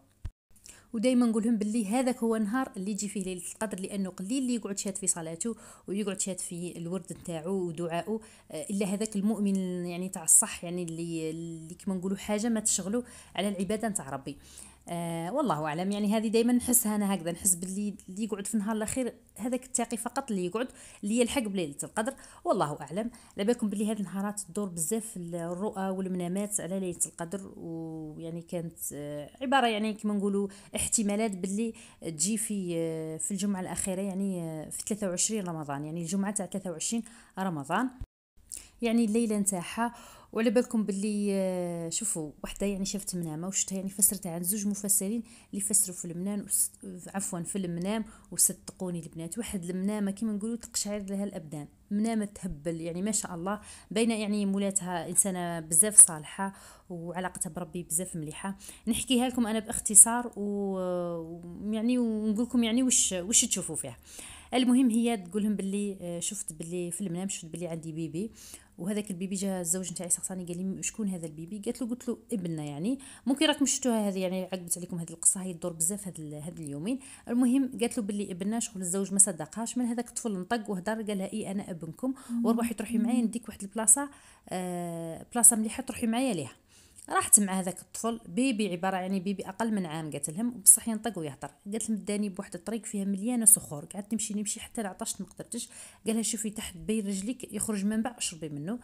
ودائما نقول لهم باللي هذاك هو النهار اللي يجي فيه ليلة القدر لأنه قليل اللي يقعد شاد في صلاته ويقعد شاد في الورد نتاعو ودعائه إلا هذاك المؤمن يعني تاع الصح يعني اللي اللي كما نقولوا حاجة ما تشغلوا على العبادة نتاع ربي. آه والله أعلم. يعني هذه دائما نحسها أنا هكذا نحس باللي اللي يقعد في النهار الأخير هذاك التاقي فقط اللي يقعد اللي يلحق بليلة القدر. والله أعلم. على بالكم باللي هذه النهارات تدور بزاف الرؤى والمنامات على ليلة القدر ويعني كانت آه عبارة يعني كما نقولوا احتمالات باللي تجي في آه في الجمعة الأخيرة يعني آه في 23 رمضان. يعني الجمعة تاع 23 رمضان. يعني الليلة نتاعها وعلى بالكم باللي آه، شوفوا وحده يعني شافت منامة وشتها يعني فسرتها عن زوج مفسرين اللي فسروا في المنام عفوا في المنام وصدقوني البنات. واحد المنامة كيما نقولوا تقشعر لها الأبدان. منامة تهبل يعني ما شاء الله. باينة يعني مولاتها إنسانة بزاف صالحة وعلاقتها بربي بزاف مليحة. نحكيها لكم أنا باختصار ويعني ونقول لكم يعني وش وش تشوفوا فيها. المهم هي تقول لهم باللي آه، شفت باللي في المنام شفت باللي عندي بيبي. وهذاك البيبي جا الزوج نتاعي سقساني قال لي شكون هذا البيبي؟ قالت له قلت له ابننا يعني. ممكن راكم شفتوها هذه يعني عقبت عليكم هذه القصة هي تدور بزاف هاد هاد اليومين. المهم قالت له باللي ابننا شغل الزوج ما صدقهاش من هذاك الطفل نطق وهدر قال لها اي أنا أبنكم. وروحي تروحي معايا نديك واحد البلاصة آه بلاصة مليحة تروحي معايا ليها. راحت مع هذاك الطفل. بيبي عبارة يعني بيبي أقل من عام قالت لهم بصح ينطق ويهضر قالت لهم داني بواحد الطريق فيها مليانة صخور. قعدت نمشي نمشي حتى عطشت ما قدرتش. قالها شوفي تحت بين رجليك يخرج منبع اشربي منه.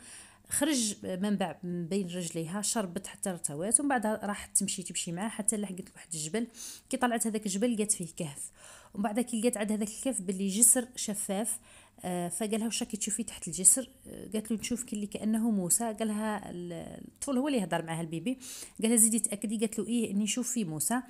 خرج منبع من بين رجليها شربت حتى ارتوات ومن بعد راحت تمشي تمشي معاه. حتى لحقت لواحد الجبل. كي طلعت هذاك الجبل لقات فيه كهف. ومن بعد كي لقات عند هذاك الكهف باللي جسر شفاف. آه فقالها واش راكي تشوفي تحت الجسر؟ آه قالت له نشوف كلي كأنه موسى. قالها الطفل هو اللي يهضر معها البيبي. قالها زيدي تأكدي؟ قالت له إيه إني نشوف في موسى.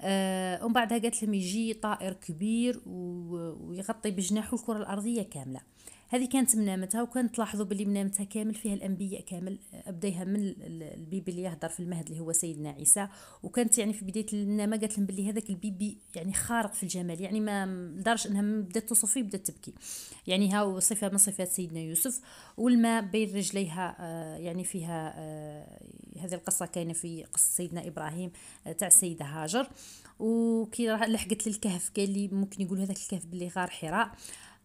آه ومن بعدها قالت لهم يجي طائر كبير ويغطي بجناحه الكرة الأرضية كاملة. هذه كانت منامتها وكانت تلاحظوا باللي منامتها كامل فيها الأنبياء كامل أبديها من البيبي اللي يهضر في المهد اللي هو سيدنا عيسى. وكانت يعني في بداية المنامه قالت لهم باللي هذاك البيبي يعني خارق في الجمال يعني ما لدرجة إنها بدات توصف فيه بدات تبكي. يعني ها صفة من صفات سيدنا يوسف. والماء بين رجليها آه، يعني فيها آه، هذه القصة كاينة في قصة سيدنا إبراهيم آه، تاع السيدة هاجر. وكي لحقت للكهف قال لي ممكن يقول هذاك الكهف باللي غار حراء.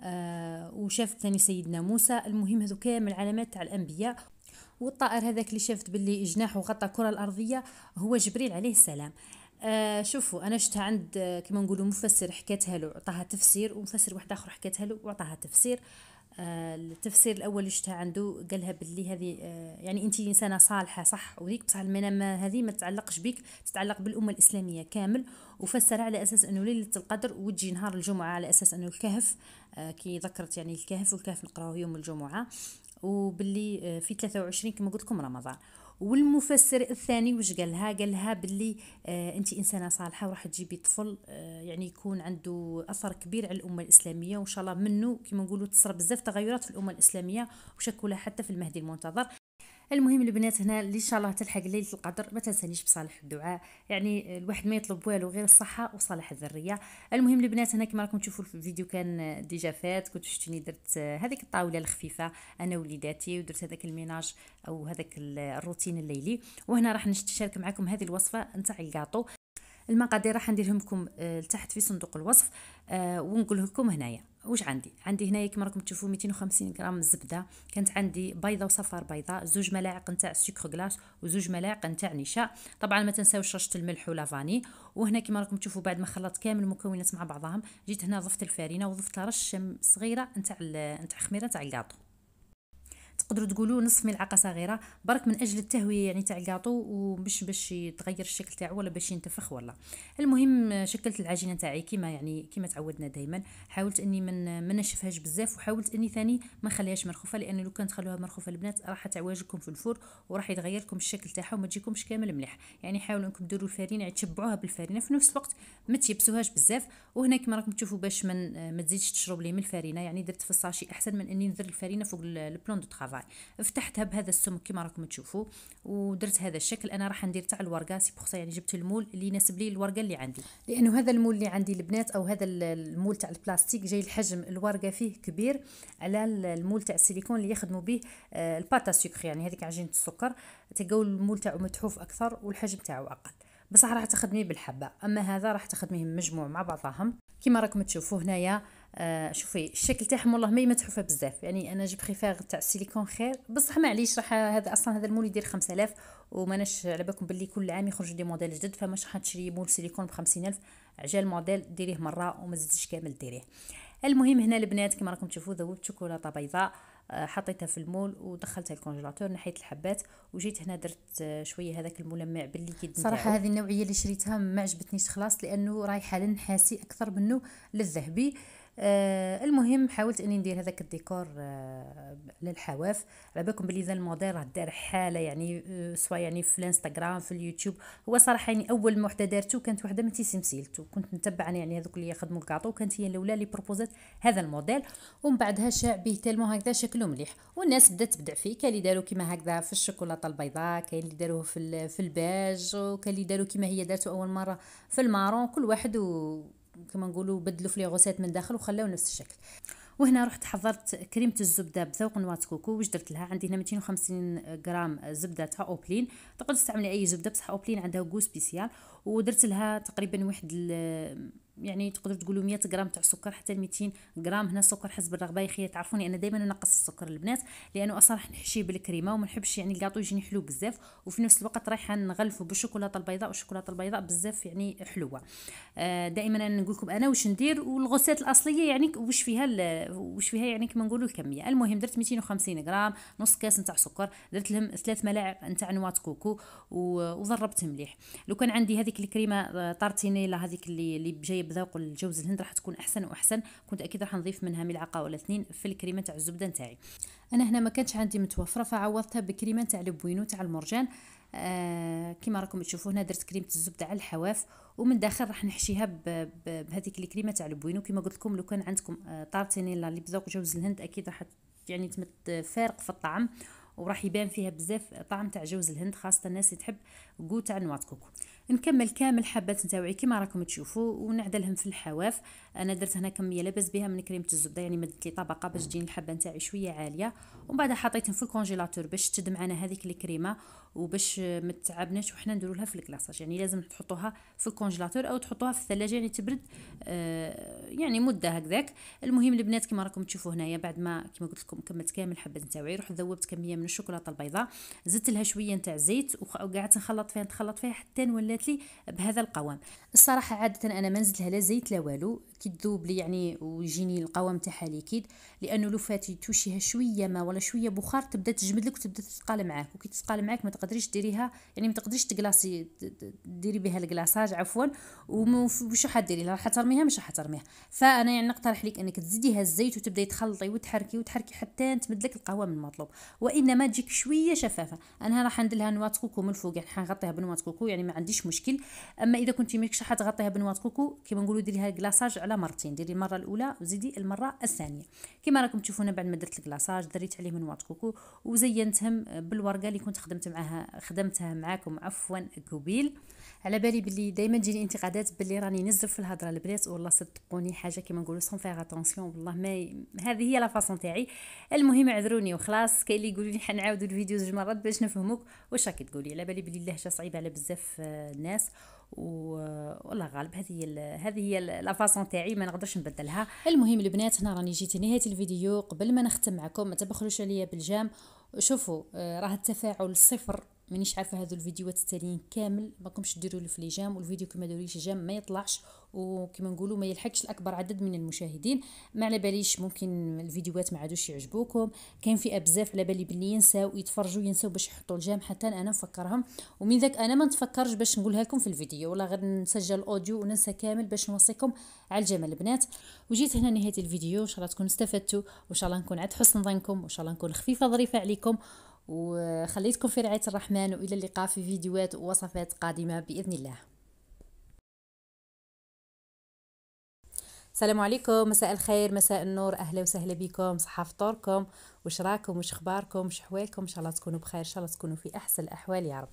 آه وشافت ثاني سيدنا موسى. المهم هذو كامل علامات تاع الأنبياء. والطائر هذاك اللي شافت باللي جناحه غطى الكرة الأرضية هو جبريل عليه السلام. آه شوفوا أنا شفتها عند آه كما نقولوا مفسر حكاتها له عطاها تفسير ومفسر واحد آخر حكاتها له وعطاها تفسير. آه التفسير الأول اللي عنده قالها باللي هذه آه يعني انت إنسانة صالحة صح؟ وذيك بصح المنام هذه ما تتعلقش بك تتعلق بالأمة الإسلامية كامل. وفسرها على أساس أنه ليلة القدر وتجي نهار الجمعة على أساس أنه الكهف آه كي ذكرت يعني الكهف والكهف نقراوه يوم الجمعة. وباللي آه في 23 كما قلت لكم رمضان. والمفسر الثاني وش قالها؟ قالها باللي آه انت انسانة صالحة وراح تجيبي طفل آه يعني يكون عنده أثر كبير على الأمة الإسلامية وإن شاء الله منه كما نقولوا تصرى بزاف تغيرات في الأمة الإسلامية وشكلها حتى في المهدي المنتظر. المهم البنات هنا اللي إن شاء الله تلحق ليلة القدر ما تنسانيش بصالح الدعاء. يعني الواحد ما يطلب والو غير الصحة وصالح الذرية. المهم البنات هنا كما راكم تشوفوا في الفيديو كان déjà فات كنت شفتوني درت هذيك الطاولة الخفيفة أنا وليداتي ودرت هذاك ال ménage أو هذاك الروتين الليلي. وهنا راح نشارك معكم هذه الوصفة نتاع الكاطو. المقادير راح نديرهم لكم آه، لتحت في صندوق الوصف آه، ونقول لكم هنايا. واش عندي؟ عندي هنايا كما راكم تشوفوا 250 غرام زبدة. كانت عندي بيضة وصفار بيضة زوج ملاعق نتاع سكر glace وزوج ملاعق نتاع نشا. طبعا ما تنساوش رشة الملح و la vanille. وهنا كما راكم تشوفوا بعد ما خلطت كامل المكونات مع بعضهم جيت هنا ضفت الفارينة وضفت رشة صغيرة نتاع نتاع خميرة نتاع الكاطو تقدروا تقولوا نصف ملعقة صغيرة برك من أجل التهوية يعني تاع الكاطو ومش باش يتغير الشكل تاعو ولا باش ينتفخ ولا. المهم شكلت العجينة تاعي كيما يعني كيما تعودنا دائما حاولت إني من ما نشفهاش بزاف وحاولت إني ثاني ما نخليهاش مرخوفة لأن لو كان تخلوها مرخوفة البنات راح تعواجلكم في ال four وراح يتغير لكم الشكل تاعها وما تجيكمش كامل مليح. يعني حاولوا إنكم ديروا الفارينه يعني تشبعوها بالفارينه في نفس الوقت ما تيبسوهاش بزاف. وهنا كما راكم تشوفوا باش من ما تزيدش تشرب لي من الفارينه يعني درت في ال sachet أحسن من إني ندير الفارينه فوق ال plan de travail فتحتها بهذا السمك كما راكم تشوفوا ودرت هذا الشكل. أنا راح ندير تاع الورقة c'est pour يعني جبت ال moule اللي يناسب لي الورقة اللي عندي. لأنه هذا ال moule اللي عندي البنات أو هذا ال moule تاع البلاستيك جاي الحجم الورقة فيه كبير على ال moule تاع السيليكون اللي يخدموا به آه، ال pâte à sucre يعني هذيك عجينة السكر. تلقاو ال moule تاعو متحوف أكثر والحجم تاعو أقل. بصح راح تخدميه بالحبة. أما هذا راح تخدميه مجموع مع بعضهم. كما راكم تشوفوا هنايا آه شوفي الشكل تاعهم والله ما متحوفه بزاف. يعني أنا je préfère تاع السيليكون خير. بصح معليش راح هذا أصلا هذا ال moule يدير 5000 وماناش على بالكم باللي كل عام يخرج لي موديل جديد فماش راح تشري moule سيليكون ب 50000 عجال موديل ديريه مرة وما تزيدش كامل ديريه. المهم هنا البنات كما راكم تشوفوا ذوبت شوكولاتة بيضاء آه، حطيتها في ال moule ودخلتها ال congélateur نحيت الحبات وجيت هنا درت آه، شوية هذاك الملمع بال
liquide صراحة هذه النوعية اللي شريتها ما عجبتنيش خلاص لأنه رايحة للنحاسي أكثر منه للذهبي.
آه المهم حاولت إني ندير هذاك الديكور آه للحواف. على بالكم بلي ذا الموديل راه دار حالة يعني آه سواء يعني في الإنستغرام في اليوتيوب. هو صراحة يعني أول وحدة دارته كانت وحدة من تيسمسيلت و كنت نتبع يعني هذوك اللي يخدموا الكاطو كانت هي الأولى اللي بروبوزات هذا الموديل. ومن بعدها شاع به tellement هكذا شكله مليح. والناس بدات تبدع فيه. كاين اللي داروا كيما هكذا في الشوكولاتة البيضاء كاين اللي داروه في في الباج وكاين اللي داروا كيما هي دارته أول مرة في ال marron. كل واحد و كما نقولوا بدلوا في les recettes من داخل وخلاو نفس الشكل. وهنا رحت حضرت كريمة الزبدة بذوق noix de coco واش درت لها؟ عندي هنا 250 غرام زبدة تاع أوبلين. تقدر تستعملي أي زبدة بصح أوبلين عندها goût spécial ودرت لها تقريبا واحد يعني تقدروا تقولوا 100 غرام تاع سكر حتى 200 غرام. هنا السكر حسب الرغبة يا تعرفوني أنا دائما نقص السكر البنات لأنه أصلا راح نحشيه بالكريمة وما نحبش يعني الكاطو يجيني حلو بزاف وفي نفس الوقت رايحه نغلفه بالشوكولاتة البيضاء والشوكولاتة البيضاء بزاف يعني حلوة. آه دائما أنا نقول لكم أنا واش ندير والغوسات الأصلية يعني واش فيها واش فيها يعني كما نقولوا الكمية. المهم درت 250 غرام نص كاس نتاع سكر درت لهم ثلاث ملاعق نتاع نواة كوكو وضربت مليح. لو كان عندي هذيك الكريمة آه، Tartinella هذيك اللي اللي جاية بذوق الجوز الهند راح تكون أحسن وأحسن. كنت أكيد راح نضيف منها ملعقة ولا اثنين في الكريمة تاع الزبدة نتاعي. أنا هنا ما كانش عندي متوفرة فعوضتها بكريمة تاع ال Bueno تاع المرجان. آه كما راكم تشوفوا هنا درت كريمة الزبدة على الحواف ومن داخل راح نحشيها بهذيك الكريمة تاع ال Bueno. كما قلت لكم لو كان عندكم آه Tartinella اللي بذوق جوز الهند أكيد راح يعني ثمة فارق في الطعم وراح يبان فيها بزاف طعم تاع جوز الهند خاصة الناس اللي تحب goût تاع noix coco. نكمل كامل حبات نتاوعي كيما راكم تشوفوا ونعدلهم في الحواف. أنا درت هنا كميه لاباس بها من كريمة الزبدة يعني مدت لي طبقة باش تجيني الحبة نتاعي شوية عالية. ومن بعد حطيتهم في ال congélateur باش تشد معنا هذيك الكريمة. وباش ما تتعبناش وحنا نديروا لها في ال glaçage. يعني لازم تحطوها في ال congélateur أو تحطوها في الثلاجة يعني تبرد آه يعني مدة هكذاك. المهم البنات كما راكم تشوفوا هنايا بعد ما كما قلت لكم كملت كامل حبة نتاوعي رحت ذوبت كمية من الشوكولاتة البيضاء زدت لها شوية نتاع زيت وقعدت نخلط فيها نتخلط فيها حتى ولات لي بهذا القوام. الصراحة عادة أنا ما نزلت لها لا زيت لا والو. كي تذوب لي يعني ويجيني القوام تاعها ليكيد لأنه لو فاتي توشيها شوية ما ولا شوية بخار تبدأ تجمد لك وتبدأ تثقل معاك وكي تثقل معاك ما تقدريش ديريها يعني ما تقدريش تقلاصي ديري بها الكلاصاج عفوا واش راح ديري؟ راح ترميها مش راح ترميها. فأنا يعني نقترح لك أنك تزيديها الزيت وتبدأي تخلطي وتحركي وتحركي حتى تمد لك القوام المطلوب. وإنما تجيك شوية شفافة. أنا راح ندير لها noix coco من الفوق يعني حنغطيها ب noix coco يعني ما عنديش مشكل. أما إذا كنتي ماكش حتغطيها ب noix coco كيما نقولوا ديريها glaçage على مرتين. ديري المرة الأولى وزيدي المرة الثانية. كما راكم تشوفون بعد ما درت ال glaçage دريت عليه noix coco وزينتهم بالورقة اللي كنت خدمت معها خدمتها معاكم. عفوا قبيل. على بالي بلي دائما تجيني انتقادات بلي راني نزرب في الهضرة البنات والله صدقوني حاجة كيما نقولوا sans faire attention والله ما ي... هذه هي la façon تاعي. المهم اعذروني وخلاص. كاين اللي يقولوا لي حنعاودوا الفيديو زوج مرات باش نفهموك. واش راكي تقولي؟ على بالي بلي اللهجة صعيبة على بزاف الناس. و والله غالب هذه هي هذه هي la façon تاعي ما نقدرش نبدلها. المهم البنات هنا راني جيت نهايه الفيديو. قبل ما نختم معكم ما تبخلوش عليا بال j'aime. شوفوا آه، راه التفاعل صفر. مانيش عارفة هذو الفيديوهات التاليين كامل ماكمش ديروا لي في j'aime والفيديو كما داروليش j'aime ما يطلعش وكما نقولوا ما يلحقش الأكبر عدد من المشاهدين. ما على باليش ممكن الفيديوهات ما عادوش يعجبوكم. كاين فئه بزاف على بالي بلي ينساو يتفرجوا ينساو باش يحطوا ال j'aime حتى أنا نفكرهم. ومن ذاك أنا ما نتفكرش باش نقولها لكم في الفيديو ولا غير نسجل ال audio وننسى كامل باش نوصيكم على ال j'aime البنات. وجيت هنا نهاية الفيديو إن شاء الله تكونوا استفدتوا وإن شاء الله نكون عند حسن ظنكم وإن شاء الله نكون خفيفة ظريفة عليكم. وخليتكم في رعاية الرحمن وإلى اللقاء في فيديوهات ووصفات قادمة بإذن الله. السلام عليكم مساء الخير مساء النور أهلا وسهلا بكم صحة فطوركم. واش راكم واش أخباركم؟ واش أحوالكم؟ إن شاء الله تكونوا بخير إن شاء الله تكونوا في أحسن الأحوال يا رب.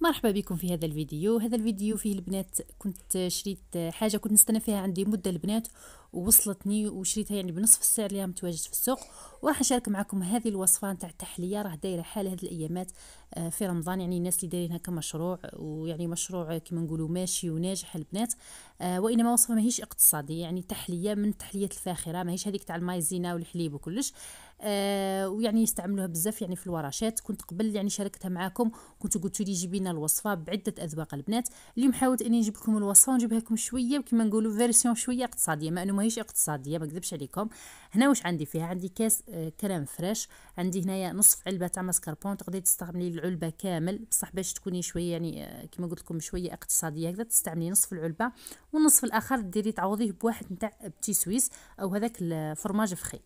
مرحبا بكم في هذا الفيديو. هذا الفيديو فيه البنات كنت شريت حاجة كنت نستنى فيها عندي مدة البنات ووصلتني وشريتها يعني بنصف السعر اللي متواجد في السوق. وراح نشارك معكم هذه الوصفة نتاع التحلية. راه دايرة حال هذه الأيامات آه، في رمضان. يعني الناس اللي دايرينها كمشروع ويعني مشروع كما نقولوا ماشي وناجح البنات آه، وإنما وصفة ماهيش اقتصادية. يعني تحلية من التحليات الفاخرة ماهيش هذيك تاع المايزينا والحليب وكلش. آه ويعني يستعملوها بزاف يعني في الورشات. كنت قبل يعني شاركتها معاكم كنت قلت لي جيبي لنا الوصفة بعدة أذواق البنات. اليوم حاولت إني نجيب لكم الوصفة ونجيبها لكم شوية كما نقولوا version شوية اقتصادية. ما انه ماهيش اقتصادية ما نكذبش عليكم. هنا واش عندي فيها؟ عندي كاس آه crème fraîche. عندي هنايا نصف علبة تاع ماسكربون تقدري تستعملي العلبة كامل بصح باش تكوني شوية يعني آه كما قلت لكم شوية اقتصادية. هكذا تستعملي نصف العلبة. والنصف الآخر ديري تعوضيه بواحد نتاع petit suisse أو هذاك ال fromage frais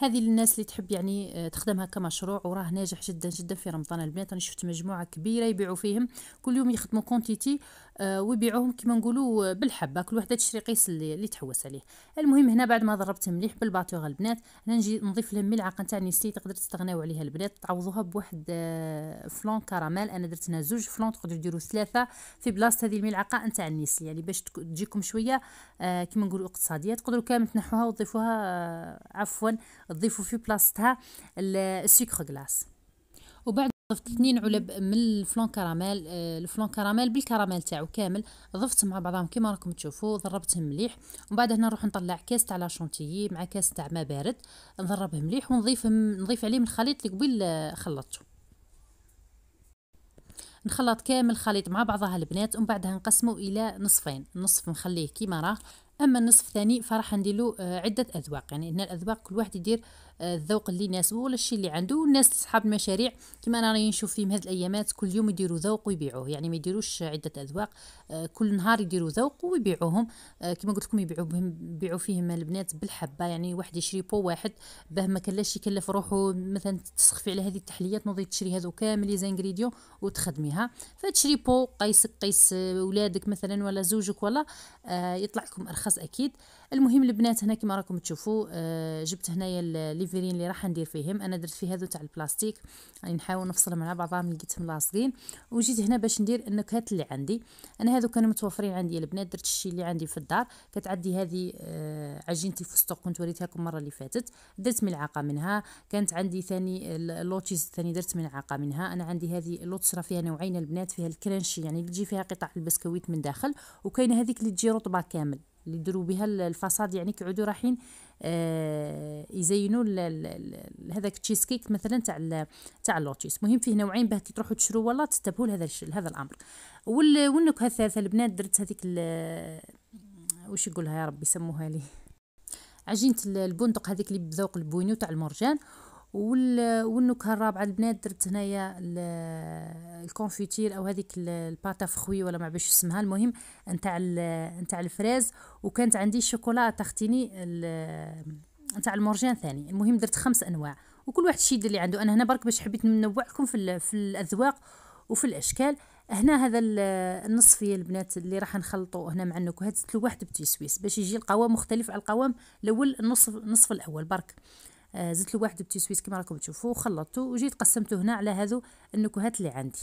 هذه للناس اللي تحب يعني آه، تخدمها كمشروع وراه ناجح جدا جدا في رمضان البنات أنا شفت مجموعة كبيرة يبيعوا فيهم. كل يوم يخدموا كونتيتي ويبيعوهم كما نقولوا بالحبة كل وحدة تشري قيس اللي, اللي تحوس عليه. المهم هنا بعد ما ضربت مليح بالباتوغ البنات هنا نجي نضيف لهم ملعقة نتاع نيسلي تقدر تستغناو عليها البنات. تعوضوها بواحد آه، فلون كراميل. أنا درت هنا زوج فلون تقدروا ديروا ثلاثة في بلاصة هذه الملعقة نتاع النيسلي يعني باش تجيكم شوية كما نقولوا اقتصادية. تقدروا كامل تنحوها وتضيفوها عفوا تضيفوا في بلاصتها السكر غلاس. وبعد ضفت اثنين علب من ال flan caramel آه، ال flan caramel بالكراميل تاعو كامل ضفت مع بعضهم كما راكم تشوفوا ضربتهم مليح ومن بعد هنا نروح نطلع كاس تاع la chantilly مع كاس تاع ما بارد نضربه مليح ونضيف نضيف عليه من الخليط اللي قبيل آه، خلطته. نخلط كامل الخليط مع بعضها البنات ومن بعدها نقسمه إلى نصفين نصف نخليه كيما راه أما النصف الثاني فراح ندير له آه، عدة أذواق يعني هنا الأذواق كل واحد يدير الذوق اللي يناسبه ولا الشيء اللي عنده والناس اصحاب المشاريع. كما أنا راني نشوف فيهم هذه الأيامات كل يوم يديروا ذوق ويبيعوه. يعني ما يديروش عدة أذواق. آه، كل نهار يديروا ذوق ويبيعوهم. آه، كما قلت لكم يبيعوا بهم يبيعوا فيهم البنات بالحبة. يعني واحد يشري pot واحد باه ما كلاش يكلف روحه مثلا تسخفي على هذه التحليات نوضي تشري هذو كامل les ingrédients وتخدميها. فتشري pot قيسك قيس ولادك مثلا ولا زوجك ولا يطلع لكم أرخص أكيد. المهم البنات هنا كما راكم تشوفوا آه جبت هنايا les verrines اللي راح ندير فيهم. أنا درت فيه هذو تاع البلاستيك. يعني نحاول نفصلهم مع بعضهم لقيتهم لاصقين. وجيت هنا باش ندير النكهات اللي عندي. أنا هذو كانوا متوفرين عندي البنات. درت الشيء اللي عندي في الدار. كانت عندي هذه آه عجينه الفستق كنت وريتها لكم المرة اللي فاتت. درت ملعقة منها. كانت عندي ثاني اللوتشيز ثاني درت ملعقة منها. أنا عندي هذه راه فيها نوعين البنات. فيها ال crunchy يعني تجي فيها قطع البسكويت من داخل. وكاينة هذيك اللي تجي رطبة كامل. اللي يديروا بها ال façade يعني كيعودوا رايحين آه يزينوا هذاك تشيز كيك مثلا تاع تاع اللوتيس. المهم فيه نوعين باه كي تروحوا تشروا والله تنتبهوا لهذا هذا الأمر. والنكهه الثالثه البنات درت هذيك واش يقولها يا ربي سموها لي؟ عجينة البندق هذيك اللي بذوق ال Bueno تاع المرجان والنكهه الرابعه البنات درت هنايا ال confiture أو هذيك ال pâte à fruits ولا ما باش اسمها المهم نتاع نتاع ال fraise وكانت عندي chocolat à tartiner نتاع المرجان ثاني المهم درت خمس أنواع وكل واحد الشيء اللي عنده. أنا هنا برك باش حبيت ننوع لكم في في الأذواق وفي الأشكال. هنا هذا النصفيه البنات اللي راح نخلطه هنا مع النكهات. زدت واحد petit suisse باش يجي القوام مختلف على القوام الأول النصف النصف الأول برك. زدت له واحد petit suisse كما راكم تشوفوا وخلطته وجيت قسمته هنا على هذو النكهات اللي عندي.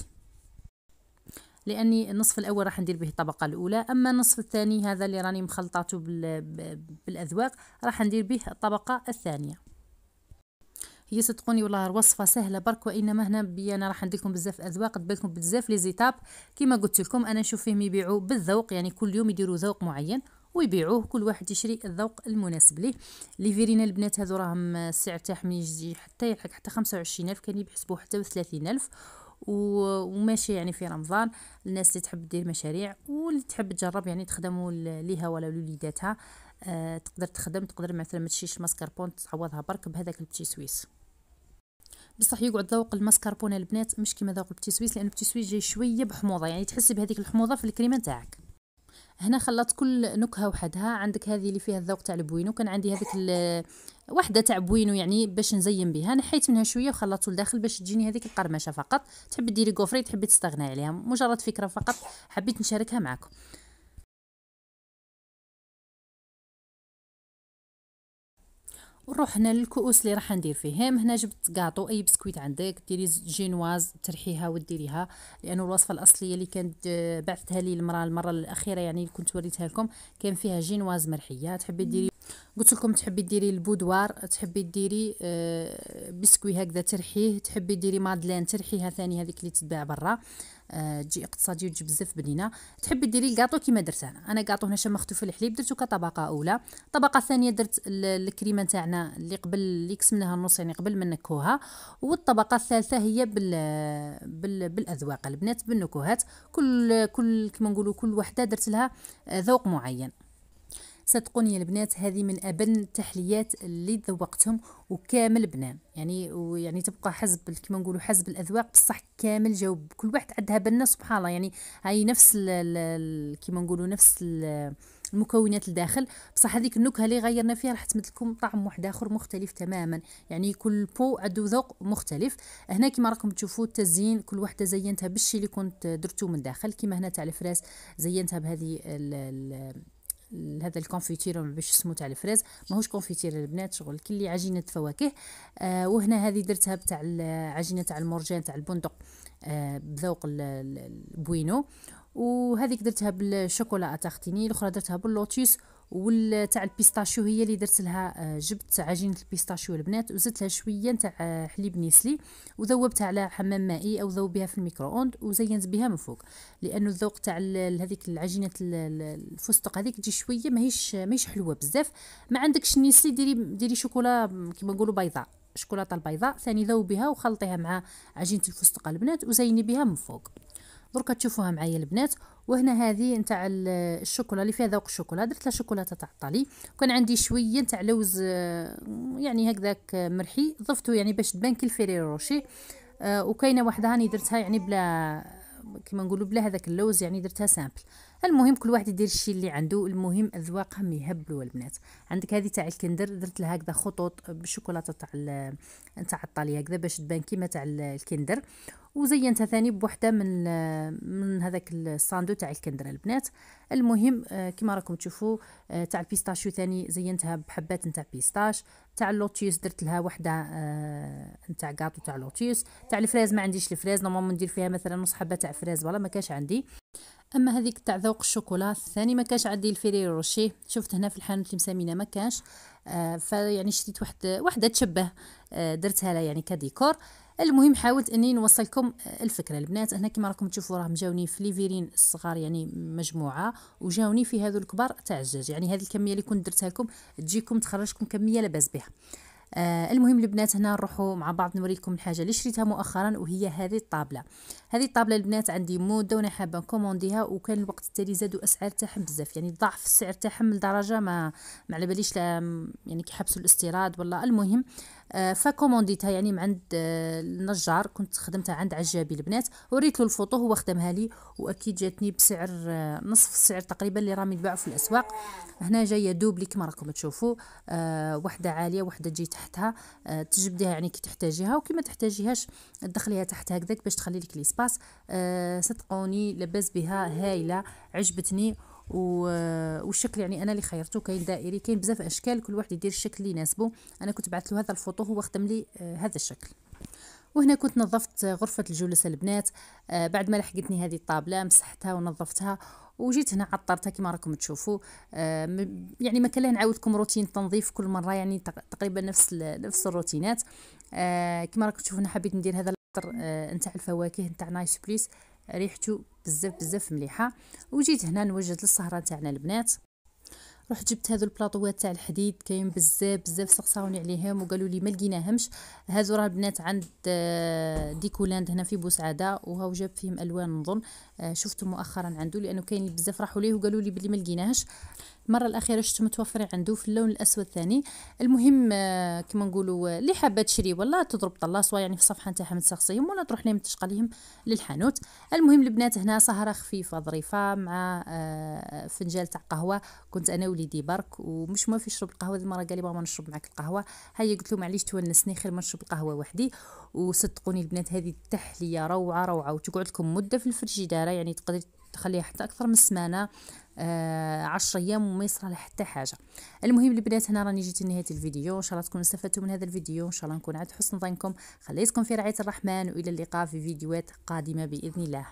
لأني النصف الأول راح ندير به الطبقة الأولى أما النصف الثاني هذا اللي راني مخلطاته بالأذواق راح ندير به الطبقة الثانية. هي صدقوني والله الوصفة سهلة برك وإنما هنا بي أنا راح ندير لكم بزاف أذواق تبالكم بزاف لي زيتاب. كما قلت لكم أنا نشوف فيهم يبيعوا بالذوق يعني كل يوم يديروا ذوق معين. ويبيعوه كل واحد يشري الذوق المناسب ليه. لي فيرينا البنات هذو راهم السعر تاعهم يجي حتى يلحق حتى خمسة وعشرين ألف كان يحسبوه حتى بثلاثين ألف. وماشي يعني في رمضان. الناس اللي تحب دير مشاريع واللي تحب تجرب يعني تخدموا ليها ولا لوليداتها آه تقدر تخدم تقدر مثلا ما تشيش ماسكربون تعوضها برك بهذاك ال petit suisse. بصح يقعد ذوق الماسكربون البنات مش كيما ذوق ال petit suisse لأن ال petit suisse جاي شوية بحموضة يعني تحسي بهذيك الحموضة في الكريمة تاعك هنا خلطت كل نكهة وحدها. عندك هذه اللي فيها الذوق تاع ال Bueno. كان عندي هذيك وحدة تاع Bueno يعني باش نزين بها. نحيت منها شوية وخلطته لداخل باش تجيني هذيك القرمشة فقط. تحبي ديري كوفري تحبي تستغني عليها. مجرد فكرة فقط حبيت نشاركها معكم ونروح هنا للكؤوس اللي راح ندير فيهم هنا جبت كاطو أي بسكويت عندك ديري جينواز ترحيها وديريها لأنه الوصفة الأصلية اللي كانت آه، بعثتها لي المراه المرة الأخيرة يعني اللي كنت وريتها لكم كان فيها جينواز مرحية. تحبي ديري قلت لكم تحبي ديري ال boudoir تحبي ديري آه، بسكوي هكذا ترحيه تحبي ديري madeleine ترحيها ثاني هذيك اللي تتباع برا. تجي اقتصاديه وتجي بزاف بنينة. تحبي ديري الكاطو كيما درت أنا. أنا كاطو هنا شمختو في الحليب درتو كطبقة أولى. الطبقه الثانية درت الكريمة تاعنا اللي قبل اللي قسمناها النص يعني قبل ما نكوها. والطبقة الثالثة هي بال, بال بالأذواق. البنات بالنكهات كل كل كما نقولوا كل وحدة درت لها ذوق معين. صدقوني يا البنات هذه من أبن التحليات اللي ذوقتهم وكامل بنان يعني ويعني تبقى حسب كما نقولوا حسب الأذواق بصح كامل جاوب كل واحد عندها بنة سبحان الله. يعني هاي نفس كما نقولوا نفس المكونات الداخل. بصح هذيك النكهة اللي غيرنا فيها راح تمد لكم طعم واحد آخر مختلف تماما. يعني كل pot عنده ذوق مختلف. هنا كما راكم تشوفوا التزيين كل وحده زينتها بالشي اللي كنت درتو من داخل. كما هنا تاع ال fraise زينتها بهذه هذا ال confiture باش اسمه تاع ال fraise ماهوش confiture البنات شغل كلي عجينة فواكه. آه وهنا هذه درتها بتاع العجينه تاع المرجان تاع البندق آه بذوق ال Bueno. وهذيك درتها بالشوكولا à tartiner الأخرى درتها باللوتيس والتاع ال pistachio هي اللي درت لها آه، جبت عجينة ال pistachio البنات وزدت لها شوية تاع حليب نيسلي وذوبتها على حمام مائي أو ذوبيها في ال micro-onde وزينت بها من فوق. لأنه الذوق تاع هذيك العجينة الفستق هذيك تجي شوية ماهيش ماهيش حلوة بزاف. ما عندكش نيسلي ديري ديري شوكولا كيما نقولوا بيضاء شوكولاتة البيضاء ثاني ذوبيها وخلطيها مع عجينة الفستق البنات وزيني بها من فوق. دركا تشوفوها معايا البنات. وهنا هذه نتاع الشوكولا اللي فيها ذوق الشوكولا. درت لها شوكولاته تاع طالي. وكان عندي شوية نتاع لوز آه، يعني هكذاك مرحي. ضفته يعني باش تبان كي ال Ferrero Rocher. آه، وكاينة واحدة هاني درتها يعني بلا كما نقولوا بلا هذاك اللوز يعني درتها simple. المهم كل واحد يدير الشيء اللي عنده المهم اذواقهم يهبلوا البنات. عندك هذه تاع ال Kinder درت لها هكذا خطوط بالشوكولاته تاع تاع الطالي هكذا باش تبان كيما تاع ال Kinder. وزينتها ثاني بوحدة من من هذاك الصاندو تاع ال Kinder البنات. المهم آه، كما راكم تشوفوا آه، تاع ال pistachio ثاني زينتها بحبات نتاع pistache. تاع اللوتيوس درت لها وحدة آه، نتاع كاطو تاع اللوتيوس تاع ال fraise ما عنديش ال fraise normalement ندير فيها مثلا نص حبة تاع fraise ولا ما كاش عندي. أما هذيك تاع ذوق الشوكولا الثاني ما كانش عندي ال Ferrero Rocher. شفت هنا في الحانوت اللي مسامينه ما كانش. آه فيعني شريت واحد وحدة تشبه آه درتها لها يعني كديكور. المهم حاولت إني نوصلكم الفكرة. البنات هنا كما راكم تشوفوا راهم جاوني في les verrines الصغار يعني مجموعة وجاوني في هذو الكبار تاع الزجاج يعني هذه الكمية اللي كنت درتها لكم تجيكم تخرجكم كمية لاباس بها. آه المهم البنات هنا نروحوا مع بعض نوريكم الحاجة اللي شريتها مؤخرا وهي هذه الطابلة. هذه الطابلة البنات عندي مده وأنا حابة نكومونديها وكان الوقت التالي زادوا اسعار تاعهم بزاف. يعني ضعف السعر تاعهم لدرجه ما ما على باليش يعني كيحبسوا الاستيراد ولا المهم فكومونديتها يعني من عند آه النجار. كنت خدمتها عند عجابي البنات. وريت له الفوطو هو خدمها لي. وأكيد جاتني بسعر آه نصف السعر تقريبا اللي راهم يتباعوا في الأسواق. هنا جاية دوبلي كما راكم تشوفوا آه وحدة عالية وحدة تجي تحتها. آه تجبديها يعني كي تحتاجيها. وكي ما تحتاجيهاش تدخليها تحت هكذاك باش تخلي لك ليسباس آه صدقوني لباس بها هايلة. عجبتني. والشكل يعني أنا اللي خيرته كاين دائري كاين بزاف أشكال كل واحد يدير الشكل اللي يناسبه أنا كنت بعث له هذا الفوطو هو خدم لي آه هذا الشكل. وهنا كنت نظفت غرفة الجلوس البنات آه بعد ما لحقتني هذه الطابلة مسحتها ونظفتها وجيت هنا عطرتها كما راكم تشوفوا. آه يعني ما كان نعاودكم روتين تنظيف كل مرة يعني تقريبا نفس نفس الروتينات. آه كما راكم تشوفوا أنا حبيت ندير هذا العطر آه نتاع الفواكه نتاع نايس بليس ريحته بزاف بزاف مليحة. وجيت هنا نوجد للسهره تاعنا البنات. رحت جبت هذو البلاطوات تاع الحديد كاين بزاف بزاف سقساوني عليهم وقالوا لي ما لقيناهمش. هذو راه البنات عند آه، ديكولاند هنا في بوسعادة وهاو جاب فيهم ألوان نظن. آه، شفته مؤخرا عنده لأنه كاين بزاف راحوا ليه وقالوا لي بلي ما لقيناهش. المرة الأخيرة شفت متوفر عنده في اللون الأسود الثاني. المهم آه، كما نقولوا اللي حابة تشري ولا تضرب طلا سواء يعني في الصفحة نتاعها تسقسيهم ولا تروح لهم تشقى لهم للحانوت. المهم البنات هنا سهرة خفيفة ظريفة مع آه، فنجان تاع قهوة. كنت أنا وليدي برك ومش موافي يشرب القهوه المرة قال لي ماما نشرب معك القهوة. هيا قلت له معليش تونسني خير ما نشرب القهوه وحدي. وصدقوني البنات هذه التحليه روعة روعة. وتقعد لكم مدة في الفريجيدارة يعني تقدري تخليها حتى أكثر من سمانة آه عشر أيام وما يصرى لها حتى حاجة. المهم البنات هنا راني جيت لنهاية الفيديو. إن شاء الله تكونوا استفدتوا من هذا الفيديو. إن شاء الله نكون عند حسن ظنكم. خليتكم في رعاية الرحمن وإلى اللقاء في فيديوهات قادمة بإذن الله.